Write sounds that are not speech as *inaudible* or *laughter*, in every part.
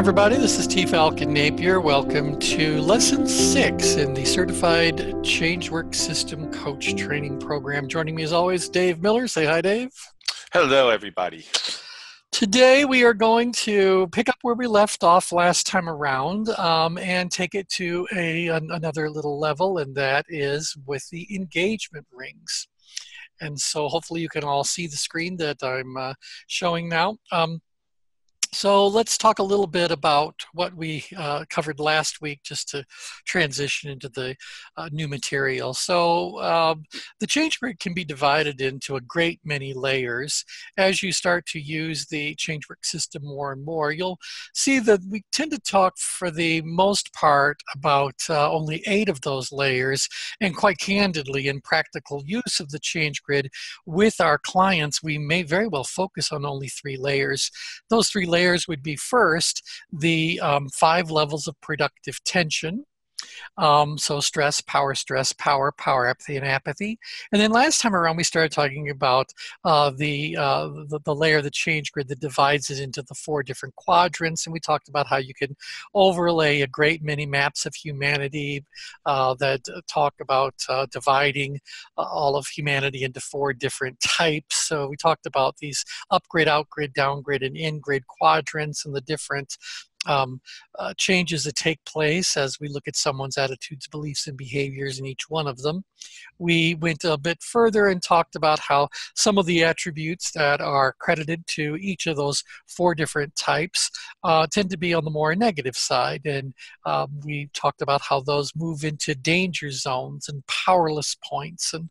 everybody. This is T. Falcon Napier. Welcome to lesson six in the Certified ChangeWorks System Coach Training Program. Joining me as always, Dave Miller. Say hi, Dave. Hello, everybody. Today we are going to pick up where we left off last time around um, and take it to a, an, another little level, and that is with the engagement rings. And so hopefully you can all see the screen that I'm uh, showing now. Um, so let's talk a little bit about what we uh, covered last week just to transition into the uh, new material. So um, the change grid can be divided into a great many layers. As you start to use the ChangeWorks system more and more, you'll see that we tend to talk for the most part about uh, only eight of those layers and quite candidly in practical use of the change grid with our clients, we may very well focus on only three layers. Those three layers layers would be first the um, five levels of productive tension. Um, so stress, power, stress, power, power, apathy, and apathy. And then last time around, we started talking about uh, the, uh, the, the layer, the change grid that divides it into the four different quadrants. And we talked about how you can overlay a great many maps of humanity uh, that talk about uh, dividing uh, all of humanity into four different types. So we talked about these upgrid, outgrid, downgrid, and ingrid quadrants and the different um, uh, changes that take place as we look at someone's attitudes, beliefs, and behaviors in each one of them. We went a bit further and talked about how some of the attributes that are credited to each of those four different types uh, tend to be on the more negative side. And um, we talked about how those move into danger zones and powerless points and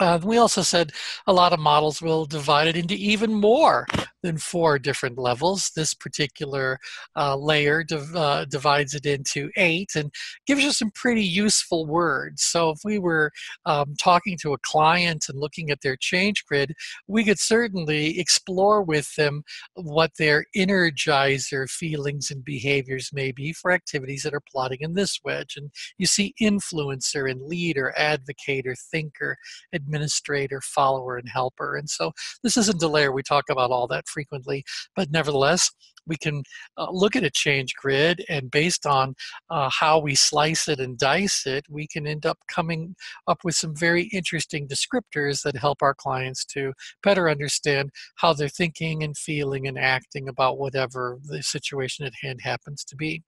uh, we also said a lot of models will divide it into even more than four different levels. This particular uh, layer div uh, divides it into eight and gives you some pretty useful words. So if we were um, talking to a client and looking at their change grid, we could certainly explore with them what their energizer feelings and behaviors may be for activities that are plotting in this wedge. And you see influencer and leader, advocator, thinker, administrator, follower, and helper. And so this isn't a layer we talk about all that frequently, but nevertheless, we can uh, look at a change grid and based on uh, how we slice it and dice it, we can end up coming up with some very interesting descriptors that help our clients to better understand how they're thinking and feeling and acting about whatever the situation at hand happens to be.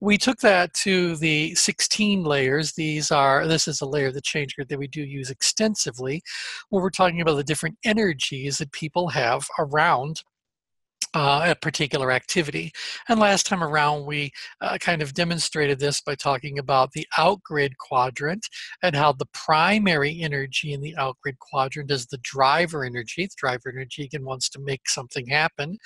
We took that to the 16 layers. These are, this is a layer of the change grid that we do use extensively, where we're talking about the different energies that people have around uh, a particular activity. And last time around, we uh, kind of demonstrated this by talking about the outgrid quadrant and how the primary energy in the outgrid quadrant is the driver energy. The driver energy again wants to make something happen.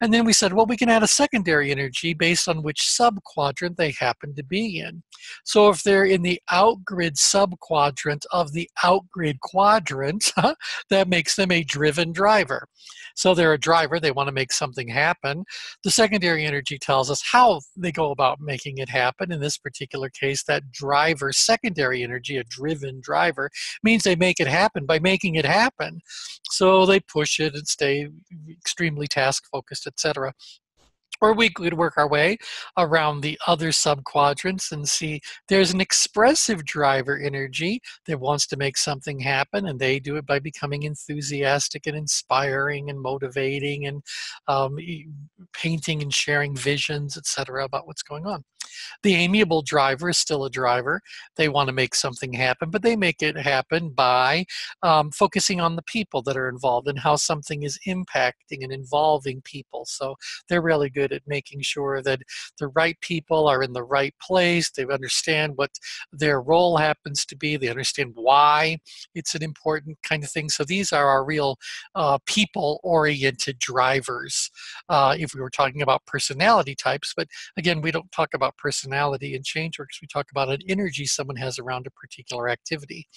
And then we said, well, we can add a secondary energy based on which subquadrant they happen to be in. So if they're in the outgrid subquadrant of the outgrid quadrant, *laughs* that makes them a driven driver. So they're a driver, they want to make something happen. The secondary energy tells us how they go about making it happen. In this particular case, that driver, secondary energy, a driven driver, means they make it happen by making it happen. So they push it and stay extremely task focused, etc or we could work our way around the other subquadrants and see there's an expressive driver energy that wants to make something happen and they do it by becoming enthusiastic and inspiring and motivating and um, painting and sharing visions etc about what's going on the amiable driver is still a driver. They want to make something happen, but they make it happen by um, focusing on the people that are involved and how something is impacting and involving people. So they're really good at making sure that the right people are in the right place. They understand what their role happens to be. They understand why it's an important kind of thing. So these are our real uh, people-oriented drivers. Uh, if we were talking about personality types, but again, we don't talk about personality in ChangeWorks. We talk about an energy someone has around a particular activity.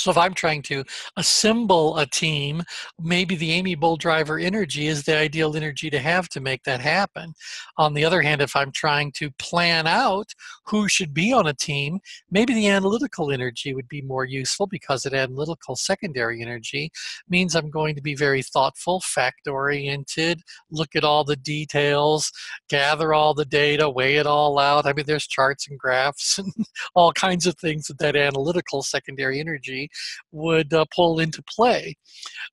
So if I'm trying to assemble a team, maybe the amiable driver energy is the ideal energy to have to make that happen. On the other hand, if I'm trying to plan out who should be on a team, maybe the analytical energy would be more useful because an analytical secondary energy means I'm going to be very thoughtful, fact oriented, look at all the details, gather all the data, weigh it all out. I mean, there's charts and graphs *laughs* and all kinds of things that that analytical secondary energy would uh, pull into play.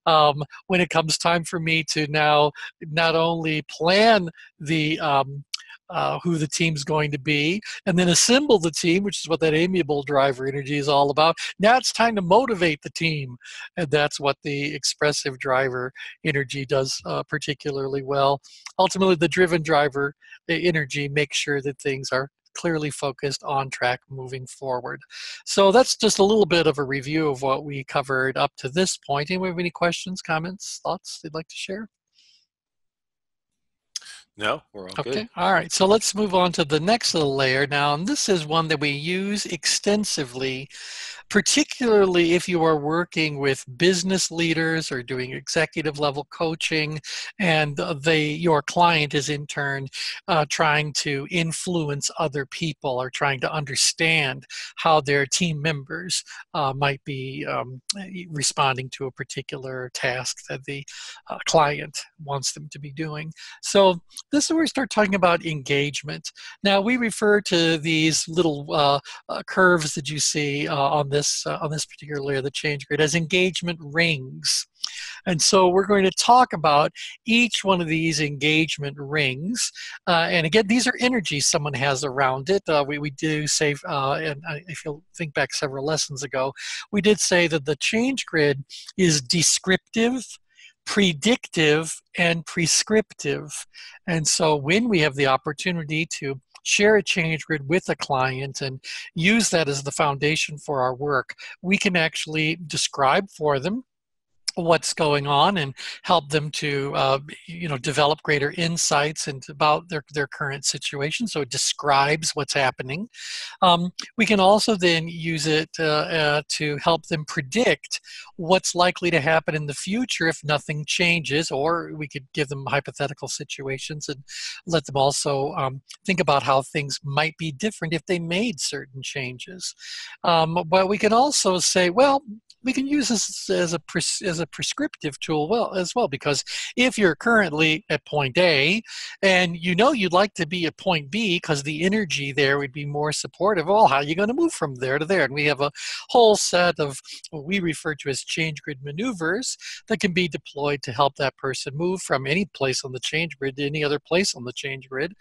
Um, when it comes time for me to now not only plan the um, uh, who the team's going to be, and then assemble the team, which is what that amiable driver energy is all about. Now it's time to motivate the team, and that's what the expressive driver energy does uh, particularly well. Ultimately, the driven driver the energy makes sure that things are clearly focused on track moving forward. So that's just a little bit of a review of what we covered up to this point. Anyone have any questions, comments, thoughts they'd like to share? No, we're all okay. good. All right. So let's move on to the next little layer now. And this is one that we use extensively particularly if you are working with business leaders or doing executive level coaching and they your client is in turn uh, trying to influence other people or trying to understand how their team members uh, might be um, responding to a particular task that the uh, client wants them to be doing. So this is where we start talking about engagement. Now we refer to these little uh, uh, curves that you see uh, on this uh, on this particular layer, the change grid, as engagement rings. And so we're going to talk about each one of these engagement rings. Uh, and again, these are energies someone has around it. Uh, we, we do say, uh, and if you'll think back several lessons ago, we did say that the change grid is descriptive, predictive, and prescriptive. And so when we have the opportunity to share a change grid with a client and use that as the foundation for our work, we can actually describe for them what's going on and help them to uh, you know develop greater insights into about their, their current situation so it describes what's happening. Um, we can also then use it uh, uh, to help them predict what's likely to happen in the future if nothing changes or we could give them hypothetical situations and let them also um, think about how things might be different if they made certain changes. Um, but we can also say well we can use this as a as a prescriptive tool well as well because if you're currently at point A and you know you'd like to be at point B because the energy there would be more supportive, well, how are you going to move from there to there? And we have a whole set of what we refer to as change grid maneuvers that can be deployed to help that person move from any place on the change grid to any other place on the change grid,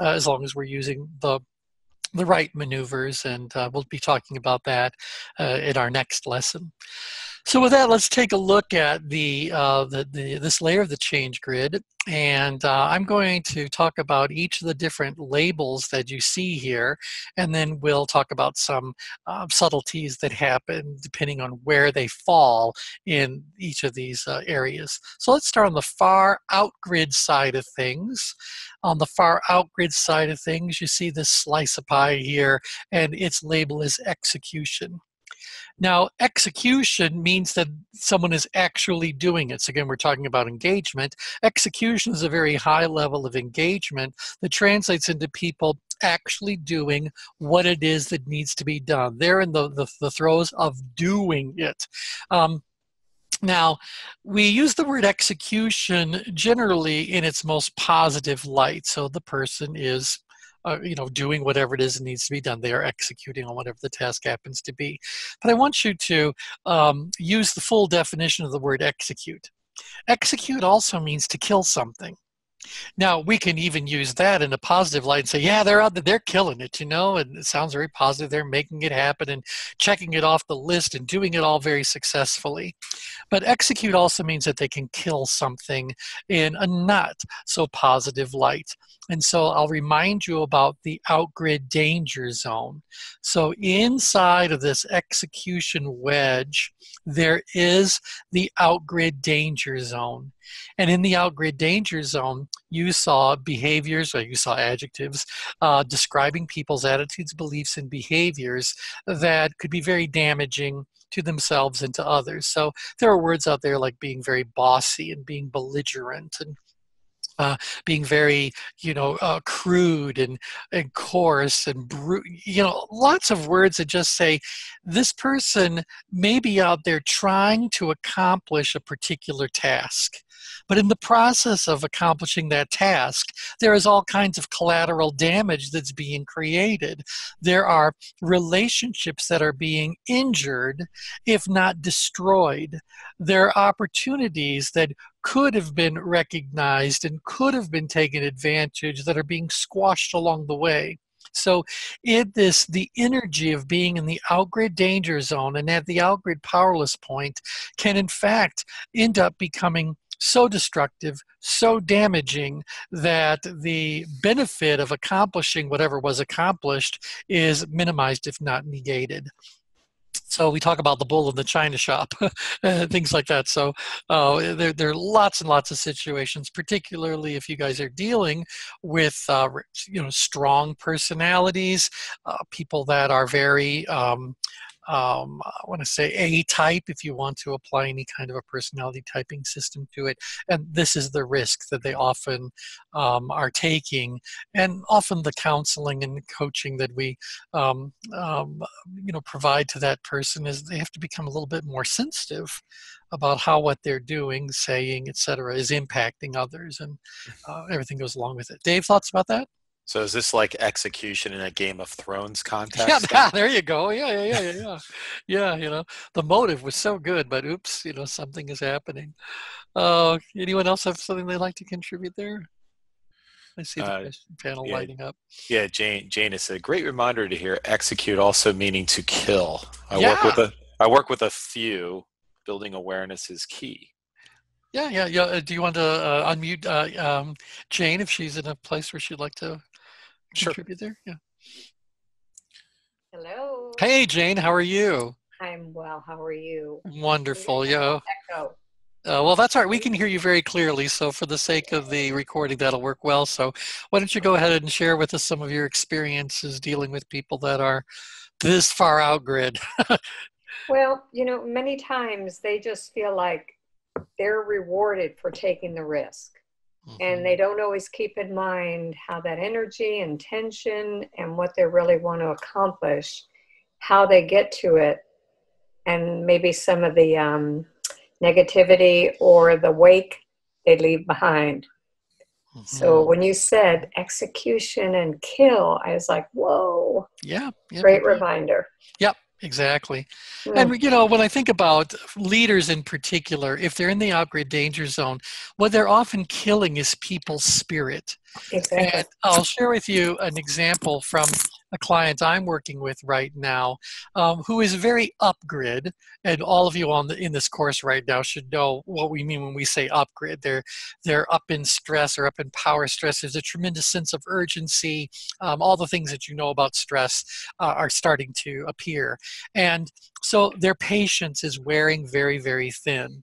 uh, as long as we're using the the right maneuvers, and uh, we'll be talking about that uh, in our next lesson. So with that, let's take a look at the, uh, the, the, this layer of the change grid. And uh, I'm going to talk about each of the different labels that you see here. And then we'll talk about some uh, subtleties that happen depending on where they fall in each of these uh, areas. So let's start on the far out grid side of things. On the far out grid side of things, you see this slice of pie here, and its label is execution. Now, execution means that someone is actually doing it. So, again, we're talking about engagement. Execution is a very high level of engagement that translates into people actually doing what it is that needs to be done. They're in the, the, the throes of doing it. Um, now, we use the word execution generally in its most positive light. So the person is uh, you know, doing whatever it is that needs to be done. They are executing on whatever the task happens to be. But I want you to um, use the full definition of the word execute. Execute also means to kill something. Now we can even use that in a positive light and say, yeah, they're out there, they're killing it, you know, and it sounds very positive. They're making it happen and checking it off the list and doing it all very successfully. But execute also means that they can kill something in a not so positive light. And so I'll remind you about the outgrid danger zone. So inside of this execution wedge, there is the outgrid danger zone. And in the outgrid danger zone, you saw behaviors, or you saw adjectives uh, describing people's attitudes, beliefs, and behaviors that could be very damaging to themselves and to others. So there are words out there like being very bossy and being belligerent and uh, being very, you know, uh, crude and, and coarse and, bru- you know, lots of words that just say this person may be out there trying to accomplish a particular task. But in the process of accomplishing that task, there is all kinds of collateral damage that's being created. There are relationships that are being injured, if not destroyed. There are opportunities that could have been recognized and could have been taken advantage that are being squashed along the way. So, in this, the energy of being in the outgrid danger zone and at the outgrid powerless point can, in fact, end up becoming so destructive, so damaging that the benefit of accomplishing whatever was accomplished is minimized, if not negated. So we talk about the bull in the china shop, *laughs* things like that. So uh, there, there are lots and lots of situations, particularly if you guys are dealing with uh, you know strong personalities, uh, people that are very um, um, I want to say A type if you want to apply any kind of a personality typing system to it. And this is the risk that they often um, are taking. And often the counseling and coaching that we, um, um, you know, provide to that person is they have to become a little bit more sensitive about how what they're doing, saying, etc., is impacting others, and uh, everything goes along with it. Dave, thoughts about that? So is this like execution in a Game of Thrones *laughs* context? Yeah, there you go. Yeah, yeah, yeah, yeah, yeah. yeah, you know, the motive was so good, but oops, you know, something is happening. Uh, anyone else have something they'd like to contribute there? I see the uh, panel yeah, lighting up. Yeah, Jane. Jane, it's a great reminder to hear execute also meaning to kill. I yeah. work with a I work with a few. Building awareness is key. Yeah, yeah, yeah. Uh, do you want to uh, unmute uh, um, Jane if she's in a place where she'd like to sure. contribute there? Yeah. Hello. Hey, Jane. How are you? I'm well. How are you? Wonderful. Yeah. Echo. Uh, well, that's all right. We can hear you very clearly. So, for the sake of the recording, that'll work well. So, why don't you go ahead and share with us some of your experiences dealing with people that are this far out grid? *laughs* well, you know, many times they just feel like they're rewarded for taking the risk. Mm-hmm. And they don't always keep in mind how that energy and tension and what they really want to accomplish, how they get to it, and maybe some of the um, negativity or the wake they leave behind. Mm-hmm. So when you said execution and kill, I was like, whoa. Yeah. Great reminder. Yep. Exactly. Yeah. And, you know, when I think about leaders in particular, if they're in the outgrid danger zone, what they're often killing is people's spirit. Exactly. And I'll share with you an example from a client I'm working with right now um, who is very upgrid, and all of you on the, in this course right now should know what we mean when we say upgrid. They're they're up in stress or up in power stress. There's a tremendous sense of urgency. Um, all the things that you know about stress uh, are starting to appear, and so their patience is wearing very very thin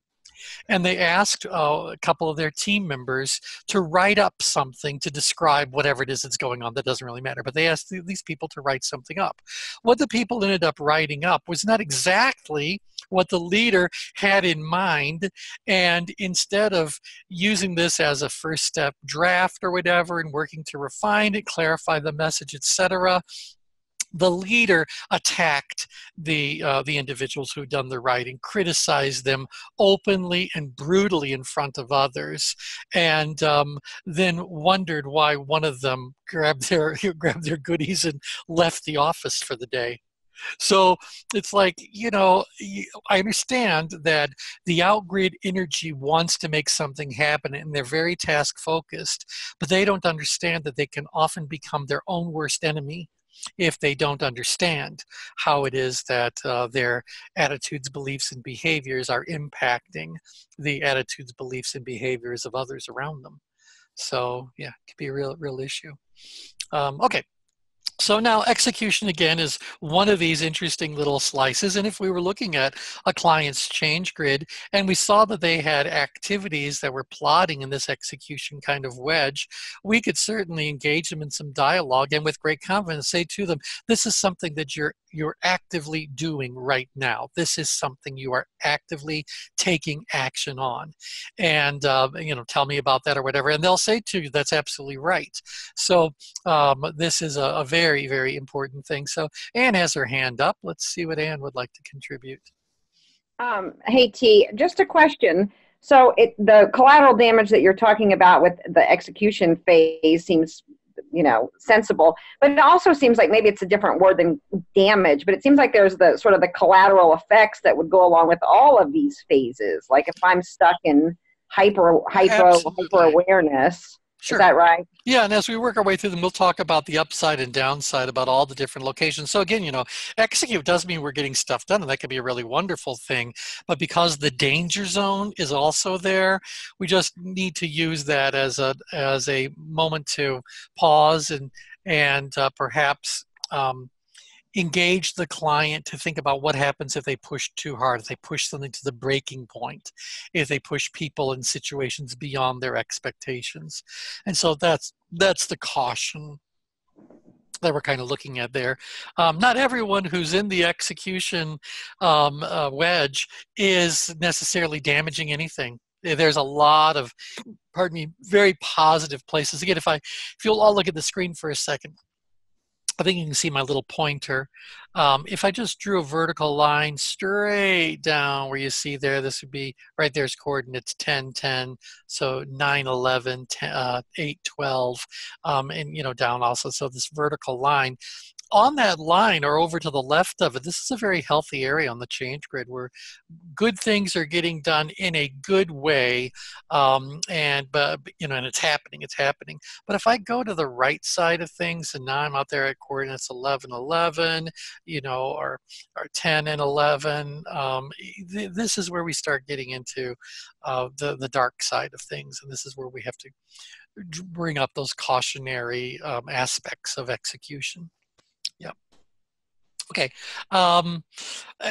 and they asked uh, a couple of their team members to write up something to describe whatever it is that's going on that doesn't really matter but they asked these people to write something up. What the people ended up writing up was not exactly what the leader had in mind and instead of using this as a first step draft or whatever and working to refine it clarify the message etc the leader attacked the uh, the individuals who'd done the writing, criticized them openly and brutally in front of others, and um, then wondered why one of them grabbed their *laughs* grabbed their goodies and left the office for the day. So it's like, you know, I understand that the outgrid energy wants to make something happen and they're very task focused, but they don't understand that they can often become their own worst enemy if they don't understand how it is that uh, their attitudes, beliefs, and behaviors are impacting the attitudes, beliefs, and behaviors of others around them. So yeah, it could be a real, real issue. Um, okay, So now execution again is one of these interesting little slices. And if we were looking at a client's change grid and we saw that they had activities that were plotting in this execution kind of wedge, we could certainly engage them in some dialogue and with great confidence say to them, this is something that you're you're actively doing right now. This is something you are actively taking action on. And, uh, you know, tell me about that or whatever. And they'll say to you, that's absolutely right. So um, this is a, a very very, very important thing. So Anne has her hand up. Let's see what Anne would like to contribute. Um, hey, T, just a question. So it, the collateral damage that you're talking about with the execution phase seems, you know, sensible, but it also seems like maybe it's a different word than damage, but it seems like there's the sort of the collateral effects that would go along with all of these phases. Like if I'm stuck in hyper, hyper, hyper awareness, Sure. Is that right? Yeah, and as we work our way through them, we'll talk about the upside and downside about all the different locations. So again, you know, execute does mean we're getting stuff done, and that can be a really wonderful thing. But because the danger zone is also there, we just need to use that as a as a moment to pause and and uh, perhaps um, engage the client to think about what happens if they push too hard, if they push something to the breaking point, if they push people in situations beyond their expectations. And so that's that's the caution that we're kind of looking at there. Um, not everyone who's in the execution um, uh, wedge is necessarily damaging anything. There's a lot of, pardon me, very positive places. Again, if I, if you'll all look at the screen for a second, I think you can see my little pointer. Um, if I just drew a vertical line straight down where you see there, this would be, right there's coordinates 10, 10, so 9, 11, 10, uh, 8, 12, um, and you know, down also, so this vertical line on that line or over to the left of it, this is a very healthy area on the change grid where good things are getting done in a good way, um, and but you know, and it's happening, it's happening. But if I go to the right side of things, and now I'm out there at coordinates 11, 11, you know, or or 10 and 11, um, th this is where we start getting into uh, the the dark side of things, and this is where we have to bring up those cautionary um, aspects of execution. Okay. Um,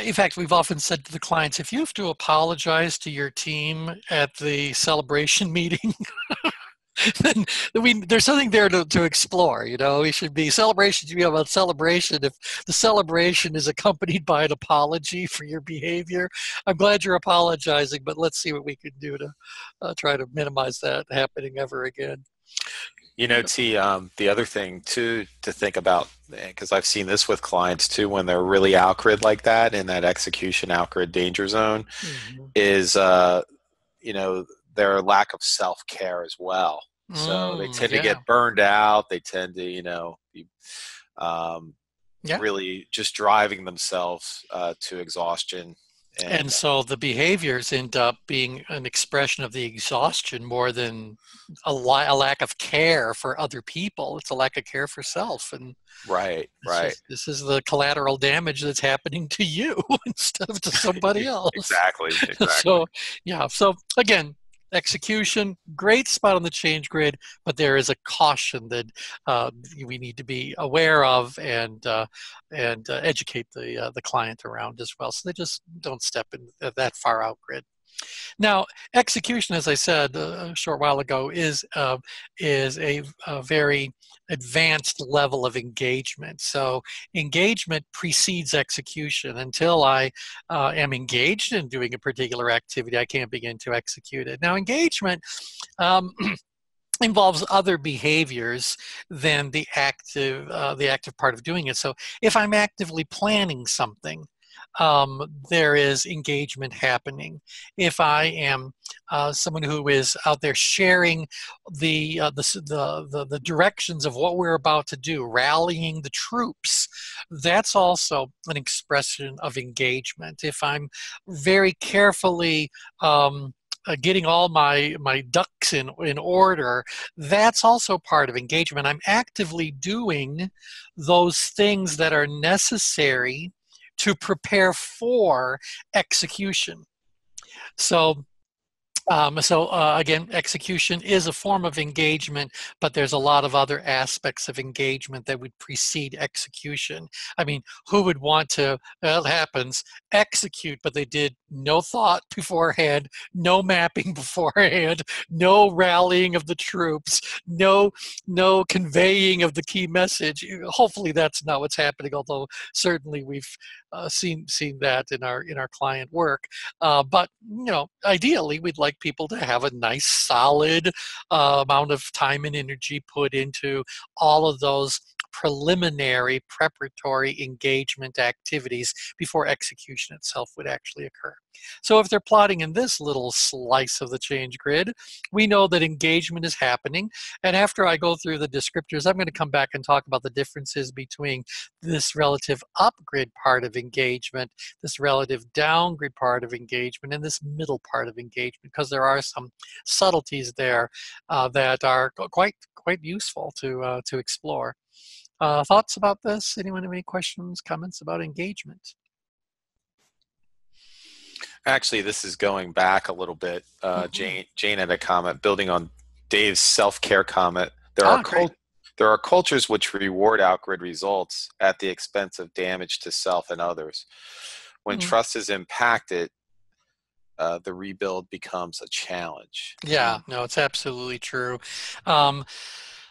in fact, we've often said to the clients, if you have to apologize to your team at the celebration *laughs* meeting, then we, there's something there to, to explore. You know, we should be celebration should be about celebration. If the celebration is accompanied by an apology for your behavior, I'm glad you're apologizing, but let's see what we can do to uh, try to minimize that happening ever again. You know, T, um, the other thing too to think about, because I've seen this with clients too, when they're really outgrid like that in that execution outgrid danger zone, mm-hmm. is uh, you know their lack of self care as well. Mm, so they mm, tend yeah. to get burned out. They tend to, you know, be, um, yeah. really just driving themselves uh, to exhaustion and, and, so the behaviors end up being an expression of the exhaustion more than a, li- a, lack of care for other people. It's a lack of care for self. And right, this right. Is, this is the collateral damage that's happening to you *laughs* instead of to somebody *laughs* else. exactly. *laughs* exactly. so yeah. So again, execution, great spot on the change grid, but there is a caution that uh, we need to be aware of and uh, and uh, educate the uh, the client around as well, so they just don't step in that far out grid. Now, execution, as I said uh, a short while ago, is uh, is a, a, very advanced level of engagement. So, engagement precedes execution. Until I uh, am engaged in doing a particular activity, I can't begin to execute it. Now, engagement. Um, *clears throat* involves other behaviors than the active uh, the active part of doing it so if i'm actively planning something um, there is engagement happening. If I am uh, someone who is out there sharing the, uh, the, the, the, the directions of what we're about to do, rallying the troops, that's also an expression of engagement. If I'm very carefully um, uh, getting all my my ducks in in order that's also part of engagement i'm actively doing those things that are necessary to prepare for execution. So Um, so uh, again, execution is a form of engagement, but there's a lot of other aspects of engagement that would precede execution. I mean, who would want to, well, it happens, execute, but they did no thought *laughs* beforehand, no mapping *laughs* beforehand, no rallying of the troops, no, no conveying of the key message. Hopefully that's not what's happening, although certainly we've uh, seen, seen that in our, in our client work. Uh, but, you know, ideally we'd like people to have a nice solid uh, amount of time and energy put into all of those preliminary preparatory engagement activities before execution itself would actually occur. So if they're plotting in this little slice of the change grid, we know that engagement is happening. And after I go through the descriptors, I'm going to come back and talk about the differences between this relative upgrid part of engagement, this relative downgrid part of engagement, and this middle part of engagement, because there are some subtleties there uh, that are quite quite useful to uh, to explore. Uh, thoughts about this? Anyone have any questions, comments about engagement? Actually, this is going back a little bit. Uh, mm-hmm. Jane, Jane had a comment building on Dave's self-care comment. There ah, are cult- there are cultures which reward outgrid results at the expense of damage to self and others. When mm-hmm. trust is impacted, uh, the rebuild becomes a challenge. Yeah, no, it's absolutely true. Um,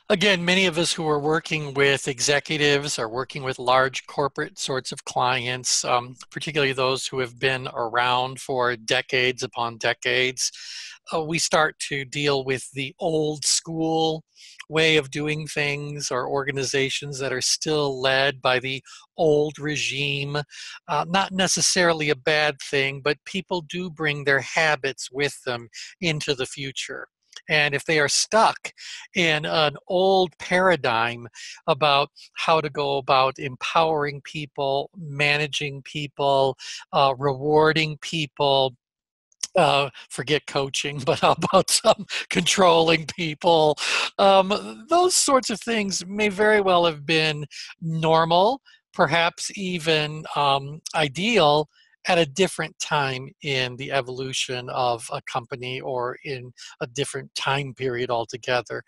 again, many of us who are working with executives are working with large corporate sorts of clients, um, particularly those who have been around for decades upon decades. Uh, we start to deal with the old school way of doing things or organizations that are still led by the old regime. Uh, not necessarily a bad thing, but people do bring their habits with them into the future. And if they are stuck in an old paradigm about how to go about empowering people, managing people, uh, rewarding people, uh, forget coaching, *laughs* but how about some controlling people? Um, those sorts of things may very well have been normal, perhaps even um, ideal at a different time in the evolution of a company or in a different time period altogether.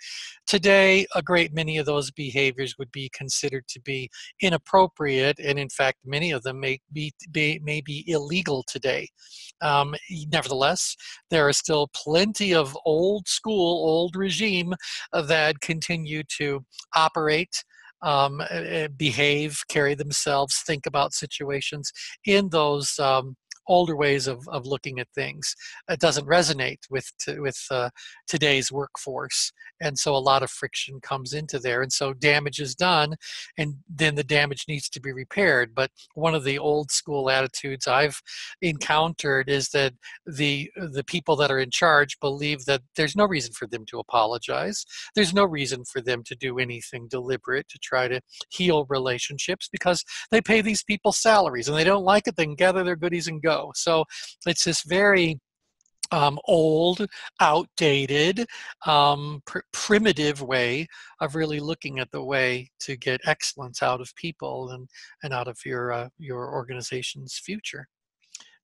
Today, a great many of those behaviors would be considered to be inappropriate, and in fact, many of them may be, be may be illegal today. Um, nevertheless, there are still plenty of old school, old regime that continue to operate um, behave, carry themselves, think about situations in those um, older ways of, of looking at things. It doesn't resonate with, with uh, today's workforce. And so a lot of friction comes into there. And so damage is done, and then the damage needs to be repaired. But one of the old school attitudes I've encountered is that the, the people that are in charge believe that there's no reason for them to apologize. There's no reason for them to do anything deliberate to try to heal relationships because they pay these people salaries and they don't like it, they can gather their goodies and go. So it's this very um, old, outdated, um, pr- primitive way of really looking at the way to get excellence out of people and, and out of your uh, your organization's future.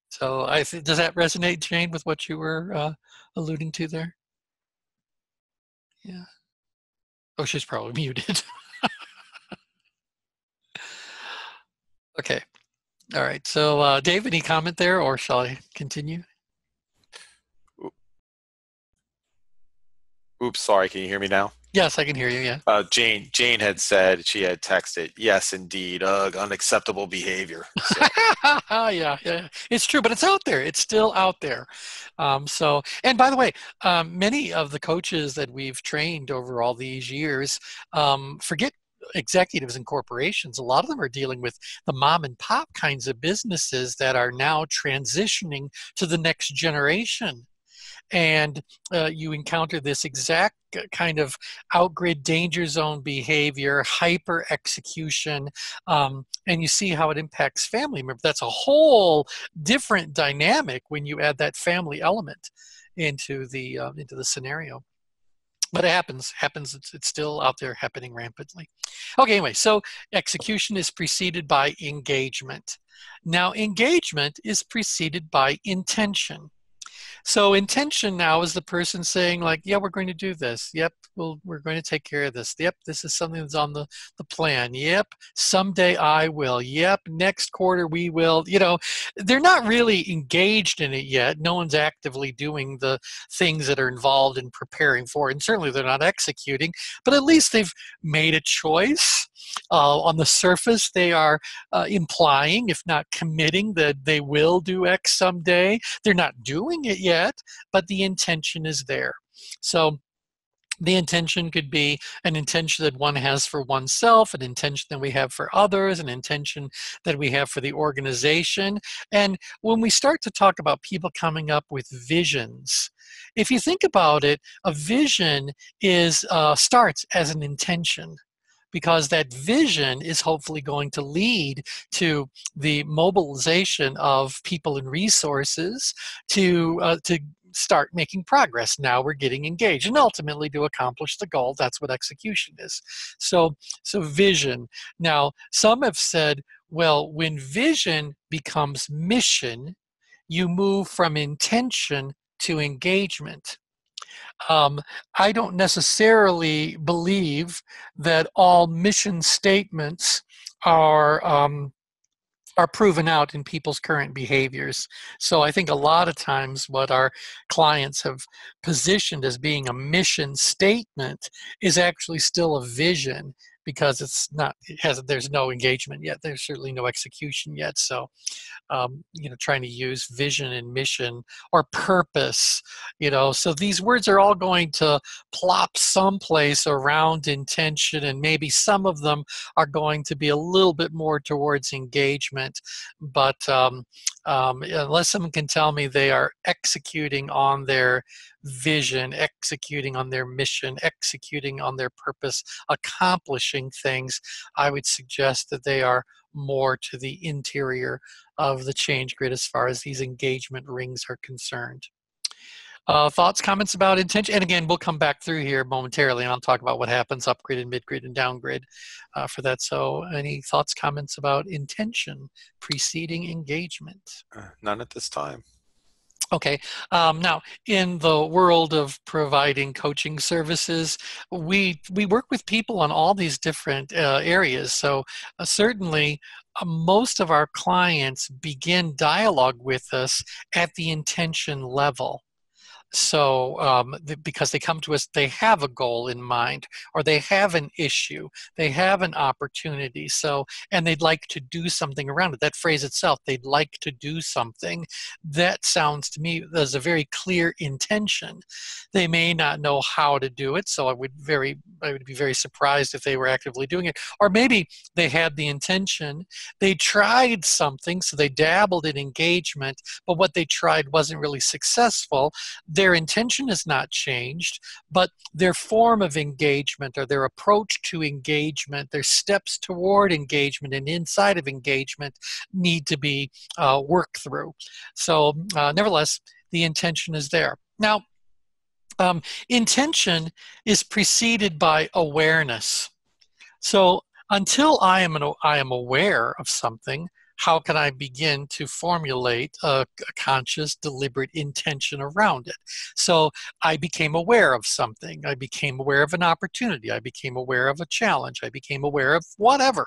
So, I th- does that resonate, Jane, with what you were uh, alluding to there? Yeah. Oh, she's probably *laughs* muted. *laughs* okay. All right. So, uh, Dave, any comment there, or shall I continue? Oops, sorry. Can you hear me now? Yes, I can hear you. Yeah. Uh, Jane Jane had said she had texted, "Yes, indeed, ugh, unacceptable behavior." So. *laughs* yeah, yeah, it's true, but it's out there. It's still out there. Um, so, and by the way, um, many of the coaches that we've trained over all these years um, forget executives and corporations, a lot of them are dealing with the mom and pop kinds of businesses that are now transitioning to the next generation. And uh, you encounter this exact kind of outgrid danger zone behavior, hyper execution, um, and you see how it impacts family members. That's a whole different dynamic when you add that family element into the uh, into the scenario but it happens happens it's, it's still out there happening rampantly. Okay anyway so execution is preceded by engagement. Now engagement is preceded by intention So intention now is the person saying like, yeah, we're going to do this. Yep, we'll, we're going to take care of this. Yep, this is something that's on the, the plan. Yep, someday I will. Yep, next quarter we will. You know, they're not really engaged in it yet. No one's actively doing the things that are involved in preparing for it. And certainly they're not executing, but at least they've made a choice. Uh, on the surface, they are uh, implying, if not committing, that they will do X someday. They're not doing it yet, but the intention is there. So the intention could be an intention that one has for oneself, an intention that we have for others, an intention that we have for the organization. And when we start to talk about people coming up with visions, if you think about it, a vision is uh, starts as an intention because that vision is hopefully going to lead to the mobilization of people and resources to uh, to start making progress. Now we're getting engaged, and ultimately to accomplish the goal. That's what execution is. So, so vision. Now, some have said, well, when vision becomes mission, you move from intention to engagement. Um, I don't necessarily believe that all mission statements are um, are proven out in people's current behaviors. So I think a lot of times what our clients have positioned as being a mission statement is actually still a vision because it's not it has there's no engagement yet there's certainly no execution yet so um, you know trying to use vision and mission or purpose you know so these words are all going to plop someplace around intention and maybe some of them are going to be a little bit more towards engagement but um, um, unless someone can tell me they are executing on their vision, executing on their mission, executing on their purpose, accomplishing things, I would suggest that they are more to the interior of the change grid as far as these engagement rings are concerned. Uh, thoughts, comments about intention? And again, we'll come back through here momentarily and I'll talk about what happens upgrid and mid grid and down grid uh, for that. So, any thoughts, comments about intention preceding engagement? Uh, none at this time. Okay. Um, now, in the world of providing coaching services, we we work with people on all these different uh, areas. So uh, certainly, uh, most of our clients begin dialogue with us at the intention level. So, um, because they come to us, they have a goal in mind, or they have an issue, they have an opportunity. So, and they'd like to do something around it. That phrase itself, they'd like to do something. That sounds to me as a very clear intention. They may not know how to do it, so I would very, I would be very surprised if they were actively doing it. Or maybe they had the intention, they tried something, so they dabbled in engagement, but what they tried wasn't really successful their intention has not changed, but their form of engagement or their approach to engagement, their steps toward engagement and inside of engagement need to be uh, worked through. So, uh, nevertheless, the intention is there. Now, um, intention is preceded by awareness. So, until I am, an, I am aware of something, how can I begin to formulate a, a, conscious, deliberate intention around it? So I became aware of something. I became aware of an opportunity. I became aware of a challenge. I became aware of whatever.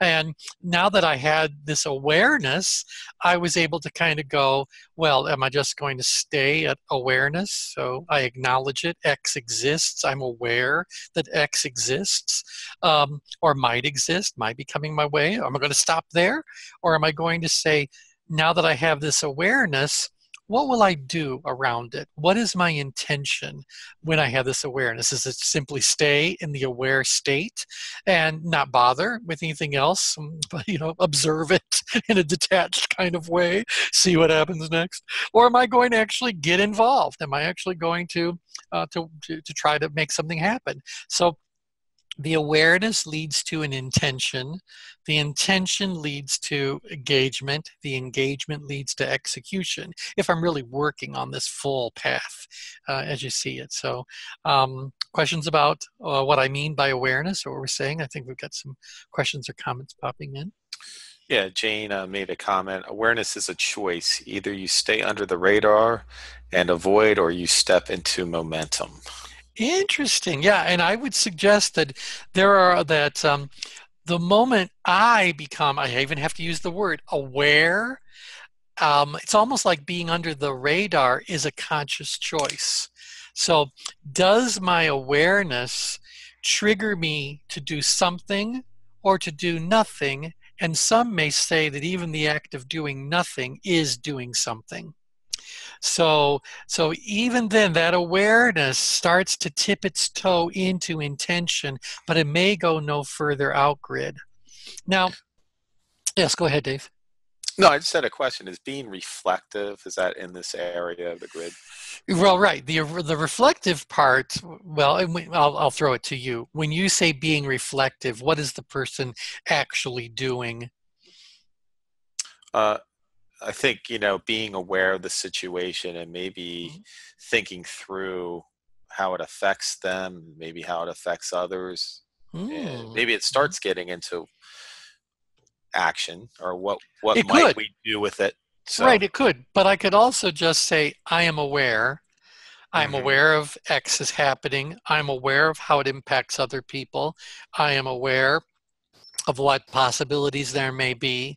And now that I had this awareness, I was able to kind of go, well, am I just going to stay at awareness? So I acknowledge it. X exists. I'm aware that X exists um, or might exist, might be coming my way. Am I going to stop there? Or am I going to say, now that I have this awareness, what will I do around it? What is my intention when I have this awareness? Is it simply stay in the aware state and not bother with anything else, um, *laughs* but you know, observe it *laughs* in a detached kind of way, see what happens next? Or am I going to actually get involved? Am I actually going to uh, to, to to try to make something happen? So the awareness leads to an intention. The intention leads to engagement. The engagement leads to execution. If I'm really working on this full path uh, as you see it. So, um, questions about uh, what I mean by awareness or what we're saying? I think we've got some questions or comments popping in. Yeah, Jane uh, made a comment. Awareness is a choice. Either you stay under the radar and avoid, or you step into momentum. Interesting. Yeah, and I would suggest that there are that um, the moment I become, I even have to use the word aware. Um, it's almost like being under the radar is a conscious choice. So, does my awareness trigger me to do something or to do nothing? And some may say that even the act of doing nothing is doing something. So, so even then, that awareness starts to tip its toe into intention, but it may go no further out grid. Now, yes, go ahead, Dave. No, I just had a question. Is being reflective, is that in this area of the grid? Well, right. The, the reflective part, well, I'll, I'll throw it to you. When you say being reflective, what is the person actually doing? Uh, I think, you know, being aware of the situation and maybe mm-hmm. thinking through how it affects them, maybe how it affects others. Mm. maybe it mm-hmm. starts getting into action or what what it might could. we do with it so. right it could but i could also just say i am aware i'm mm-hmm. aware of x is happening i'm aware of how it impacts other people i am aware of what possibilities there may be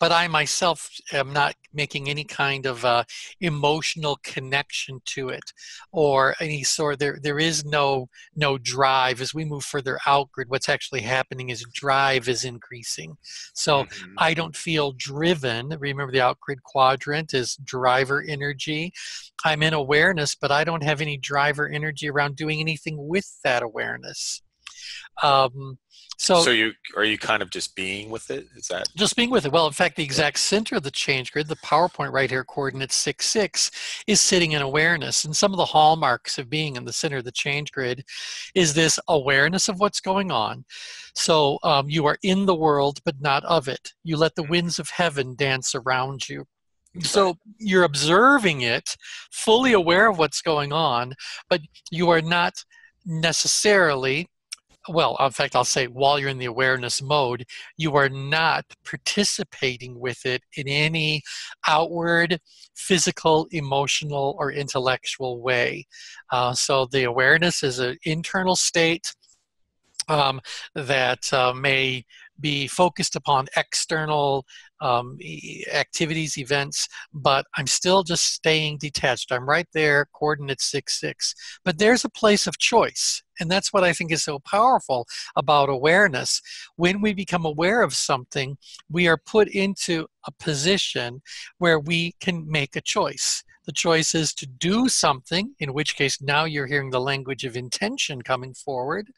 but I myself am not making any kind of uh, emotional connection to it, or any sort. There, there is no no drive as we move further outward. What's actually happening is drive is increasing. So mm-hmm. I don't feel driven. Remember, the out grid quadrant is driver energy. I'm in awareness, but I don't have any driver energy around doing anything with that awareness. Um, so, so you are you kind of just being with it? Is that just being with it? Well, in fact, the exact center of the change grid, the PowerPoint right here, coordinate six six, is sitting in awareness. And some of the hallmarks of being in the center of the change grid is this awareness of what's going on. So um, you are in the world, but not of it. You let the winds of heaven dance around you. So you're observing it, fully aware of what's going on, but you are not necessarily well, in fact, I'll say while you're in the awareness mode, you are not participating with it in any outward, physical, emotional, or intellectual way. Uh, so the awareness is an internal state um, that uh, may be focused upon external um, activities, events, but I'm still just staying detached. I'm right there, coordinate 6 6. But there's a place of choice. And that's what I think is so powerful about awareness. When we become aware of something, we are put into a position where we can make a choice. The choice is to do something, in which case now you're hearing the language of intention coming forward.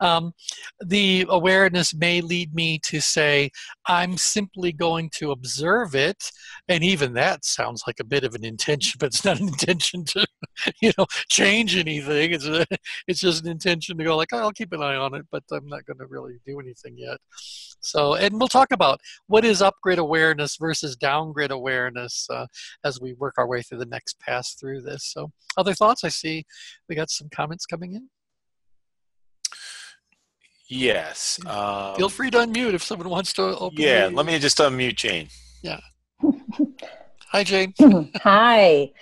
Um, the awareness may lead me to say, I'm simply going to observe it. And even that sounds like a bit of an intention, *laughs* but it's not an intention to, *laughs* *laughs* you know, change anything. It's, a, *laughs* it's just an intention to go like, oh, I'll keep an eye on it, but I'm not going to really do anything yet. So, and we'll talk about what is upgrid awareness versus downgrid awareness uh, as we work our way through the next pass through this. So, other thoughts? I see we got some comments coming in. Yes. Um, Feel free to unmute if someone wants to open. Yeah, let me just unmute Jane. Yeah. Hi, Jane. *laughs* Hi.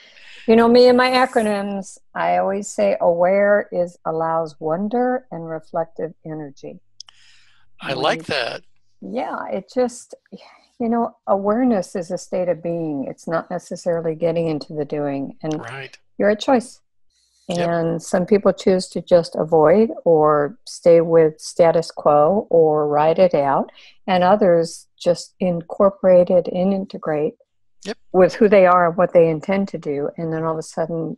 You know me and my acronyms. I always say aware is allows wonder and reflective energy. I like that. Yeah, it just, you know, awareness is a state of being. It's not necessarily getting into the doing. And right. you're a choice. And yep. some people choose to just avoid or stay with status quo or ride it out. And others just incorporate it and integrate yep. with who they are and what they intend to do. And then all of a sudden,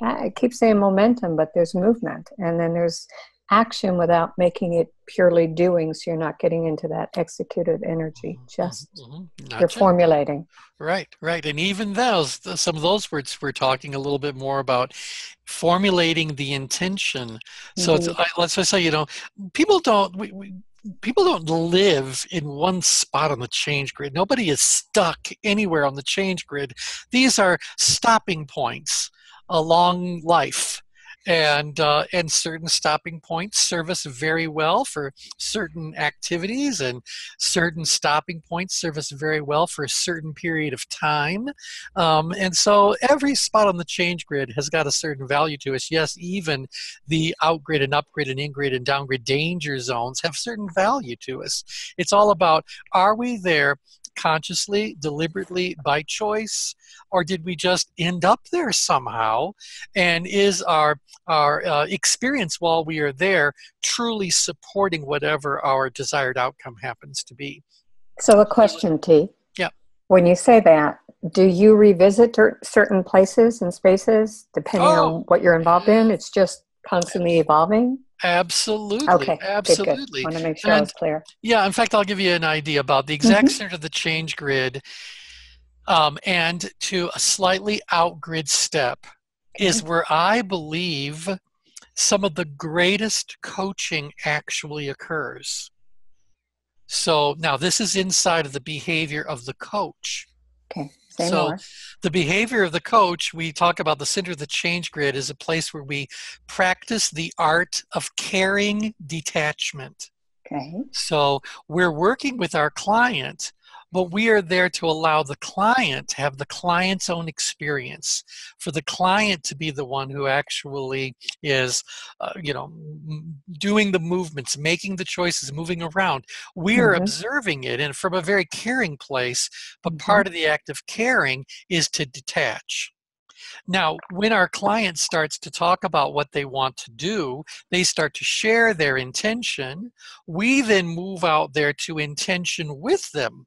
I keep saying momentum, but there's movement. And then there's action without making it purely doing so you're not getting into that executive energy mm-hmm. just mm-hmm. you're formulating right right and even those some of those words we're talking a little bit more about formulating the intention so mm-hmm. I, let's just say you know people don't we, we, people don't live in one spot on the change grid. Nobody is stuck anywhere on the change grid. These are stopping points along life and uh, and certain stopping points serve us very well for certain activities, and certain stopping points serve us very well for a certain period of time. Um, and so every spot on the change grid has got a certain value to us. Yes, even the outgrid and upgrid and ingrid and downgrid danger zones have certain value to us. It's all about are we there consciously, deliberately, by choice, or did we just end up there somehow? And is our our uh, experience while we are there truly supporting whatever our desired outcome happens to be? So, a question, T. Yeah. When you say that, do you revisit certain places and spaces depending oh. on what you're involved in? It's just constantly evolving. Absolutely. Okay. Absolutely. Want to make sure and, I was clear. Yeah. In fact, I'll give you an idea about the exact mm-hmm. center of the change grid, um, and to a slightly out grid step okay. is where I believe some of the greatest coaching actually occurs. So now this is inside of the behavior of the coach. Say so more. the behavior of the coach, we talk about the center of the change grid is a place where we practice the art of caring detachment. Okay. So we're working with our client but we are there to allow the client to have the client's own experience for the client to be the one who actually is uh, you know doing the movements making the choices moving around we are mm-hmm. observing it and from a very caring place but mm-hmm. part of the act of caring is to detach now, when our client starts to talk about what they want to do, they start to share their intention. We then move out there to intention with them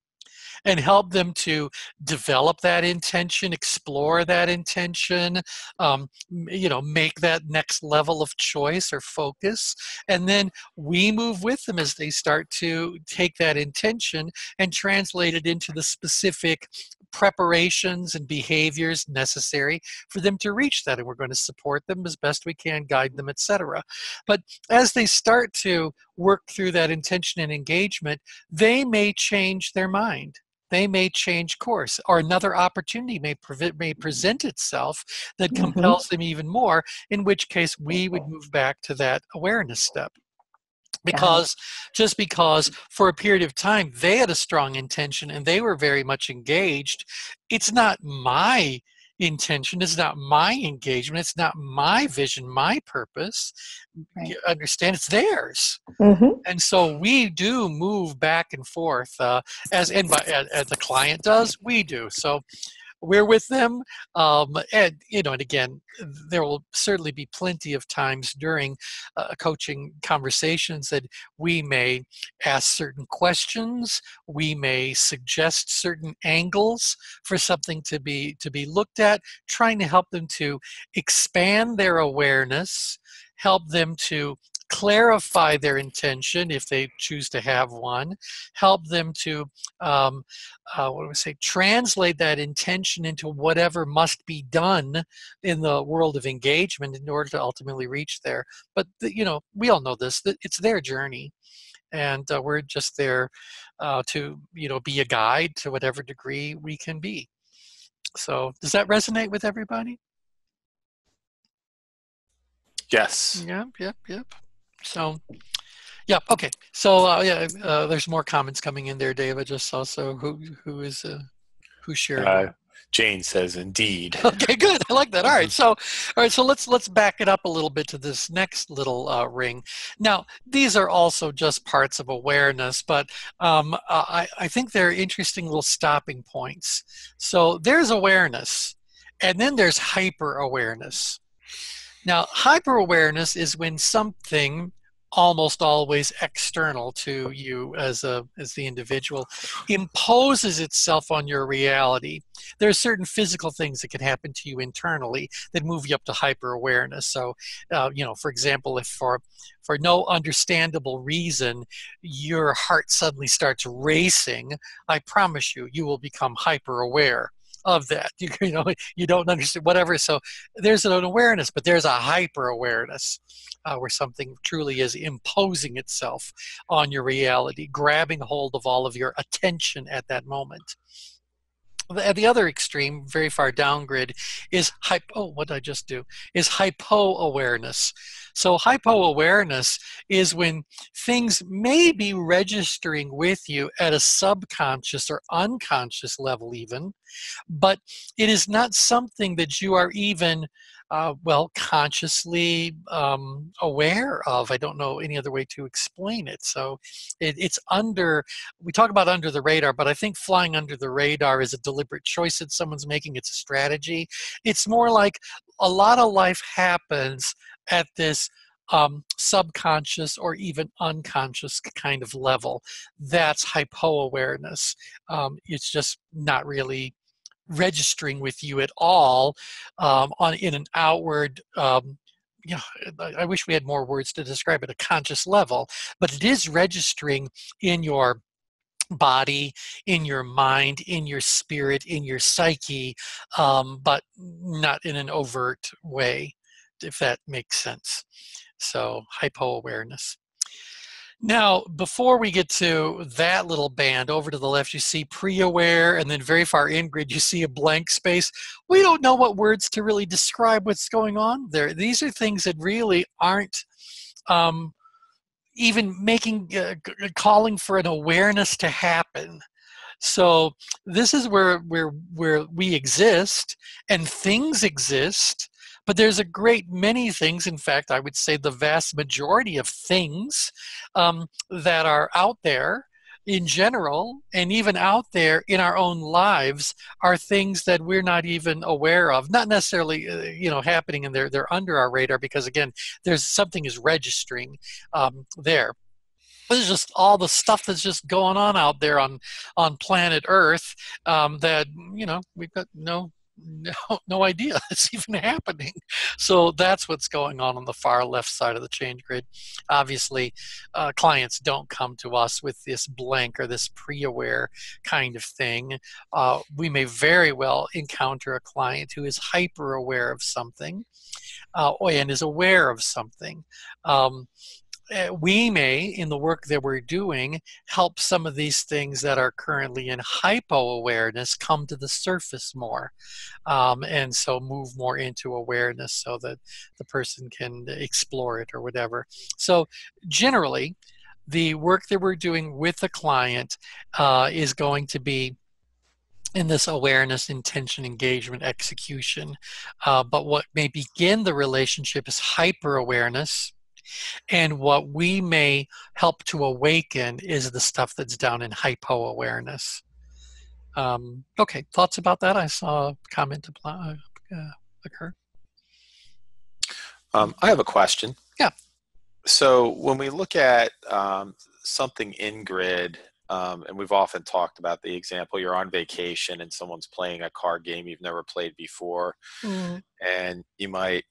and help them to develop that intention, explore that intention, um, you know, make that next level of choice or focus. And then we move with them as they start to take that intention and translate it into the specific preparations and behaviors necessary for them to reach that and we're going to support them as best we can guide them etc but as they start to work through that intention and engagement they may change their mind they may change course or another opportunity may, pre- may present itself that mm-hmm. compels mm-hmm. them even more in which case we would move back to that awareness step because just because for a period of time they had a strong intention and they were very much engaged it's not my intention it's not my engagement it's not my vision my purpose right. you understand it's theirs mm-hmm. and so we do move back and forth uh, as and by, as, as the client does we do so we're with them um, and you know and again there will certainly be plenty of times during uh, coaching conversations that we may ask certain questions we may suggest certain angles for something to be to be looked at trying to help them to expand their awareness help them to clarify their intention if they choose to have one, help them to, um, uh, what do we say, translate that intention into whatever must be done in the world of engagement in order to ultimately reach there. But, the, you know, we all know this, that it's their journey. And uh, we're just there uh, to, you know, be a guide to whatever degree we can be. So, does that resonate with everybody? Yes. Yep, yep, yep. So, yeah, okay. So, uh, yeah, uh, there's more comments coming in there, Dave. I just saw. So, who who is uh, who shared? Uh, Jane says, "Indeed." *laughs* Okay, good. I like that. All right, *laughs* so all right, so let's let's back it up a little bit to this next little uh, ring. Now, these are also just parts of awareness, but um, I I think they're interesting little stopping points. So there's awareness, and then there's hyper awareness. Now, hyper awareness is when something almost always external to you as a as the individual imposes itself on your reality. There are certain physical things that can happen to you internally that move you up to hyper awareness so uh, you know for example if for for no understandable reason your heart suddenly starts racing i promise you you will become hyper aware of that. *laughs* You, you know, you don't understand whatever. So there's an awareness, but there's a hyper awareness uh, where something truly is imposing itself on your reality, grabbing hold of all of your attention at that moment. At the other extreme, very far down grid, is hypo. Oh, what did I just do? Is hypo awareness. So hypo awareness is when things may be registering with you at a subconscious or unconscious level, even, but it is not something that you are even uh, well, consciously um, aware of. I don't know any other way to explain it. So it, it's under, we talk about under the radar, but I think flying under the radar is a deliberate choice that someone's making. It's a strategy. It's more like a lot of life happens at this um, subconscious or even unconscious kind of level. That's hypo awareness. Um, it's just not really registering with you at all um, on in an outward um, you know, I wish we had more words to describe it, a conscious level, but it is registering in your body, in your mind, in your spirit, in your psyche, um, but not in an overt way, if that makes sense. So, hypo awareness. Now, before we get to that little band, over to the left you see pre-aware, and then very far in grid you see a blank space. We don't know what words to really describe what's going on there. These are things that really aren't um, even making, uh, calling for an awareness to happen. So this is where where where we exist, and things exist, but there's a great many things, in fact, I would say the vast majority of things um, that are out there in general and even out there in our own lives are things that we're not even aware of not necessarily uh, you know happening and they're they're under our radar because again there's something is registering um, there. There's just all the stuff that's just going on out there on on planet earth um, that you know we've got no no, *laughs* no idea *laughs* it's even happening. So that's what's going on on the far left side of the change grid. Obviously, uh, clients don't come to us with this blank or this pre-aware kind of thing. Uh, we may very well encounter a client who is hyper aware of something uh, and is aware of something. Um, we may, in the work that we're doing, help some of these things that are currently in hypo awareness come to the surface more. Um, and so move more into awareness so that the person can explore it or whatever. So, generally, the work that we're doing with the client uh, is going to be in this awareness, intention, engagement, execution. Uh, but what may begin the relationship is hyper awareness and what we may help to awaken is the stuff that's down in hypo awareness. Um, okay, thoughts about that? I saw a comment uh, occur. Um, I have a question. Yeah. So when we look at um, something in grid, um, and we've often talked about the example you're on vacation and someone's playing a card game you've never played before, mm. and you might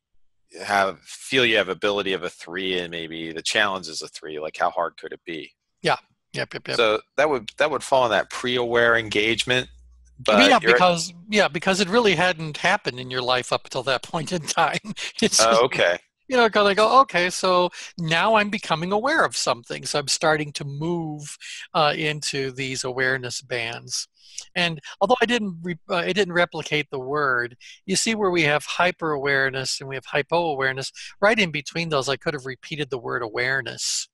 have feel you have ability of a three and maybe the challenge is a three like how hard could it be? Yeah. Yep yep, yep. so that would that would fall in that pre-aware engagement but yeah because yeah because it really hadn't happened in your life up until that *laughs* point in time. It's oh, okay. you know kind i go okay so now i'm becoming aware of something so i'm starting to move uh, into these awareness bands and although I didn't, re, uh, I didn't replicate the word, you see where we have hyper awareness and we have hypo awareness. Right in between those, I could have repeated the word awareness.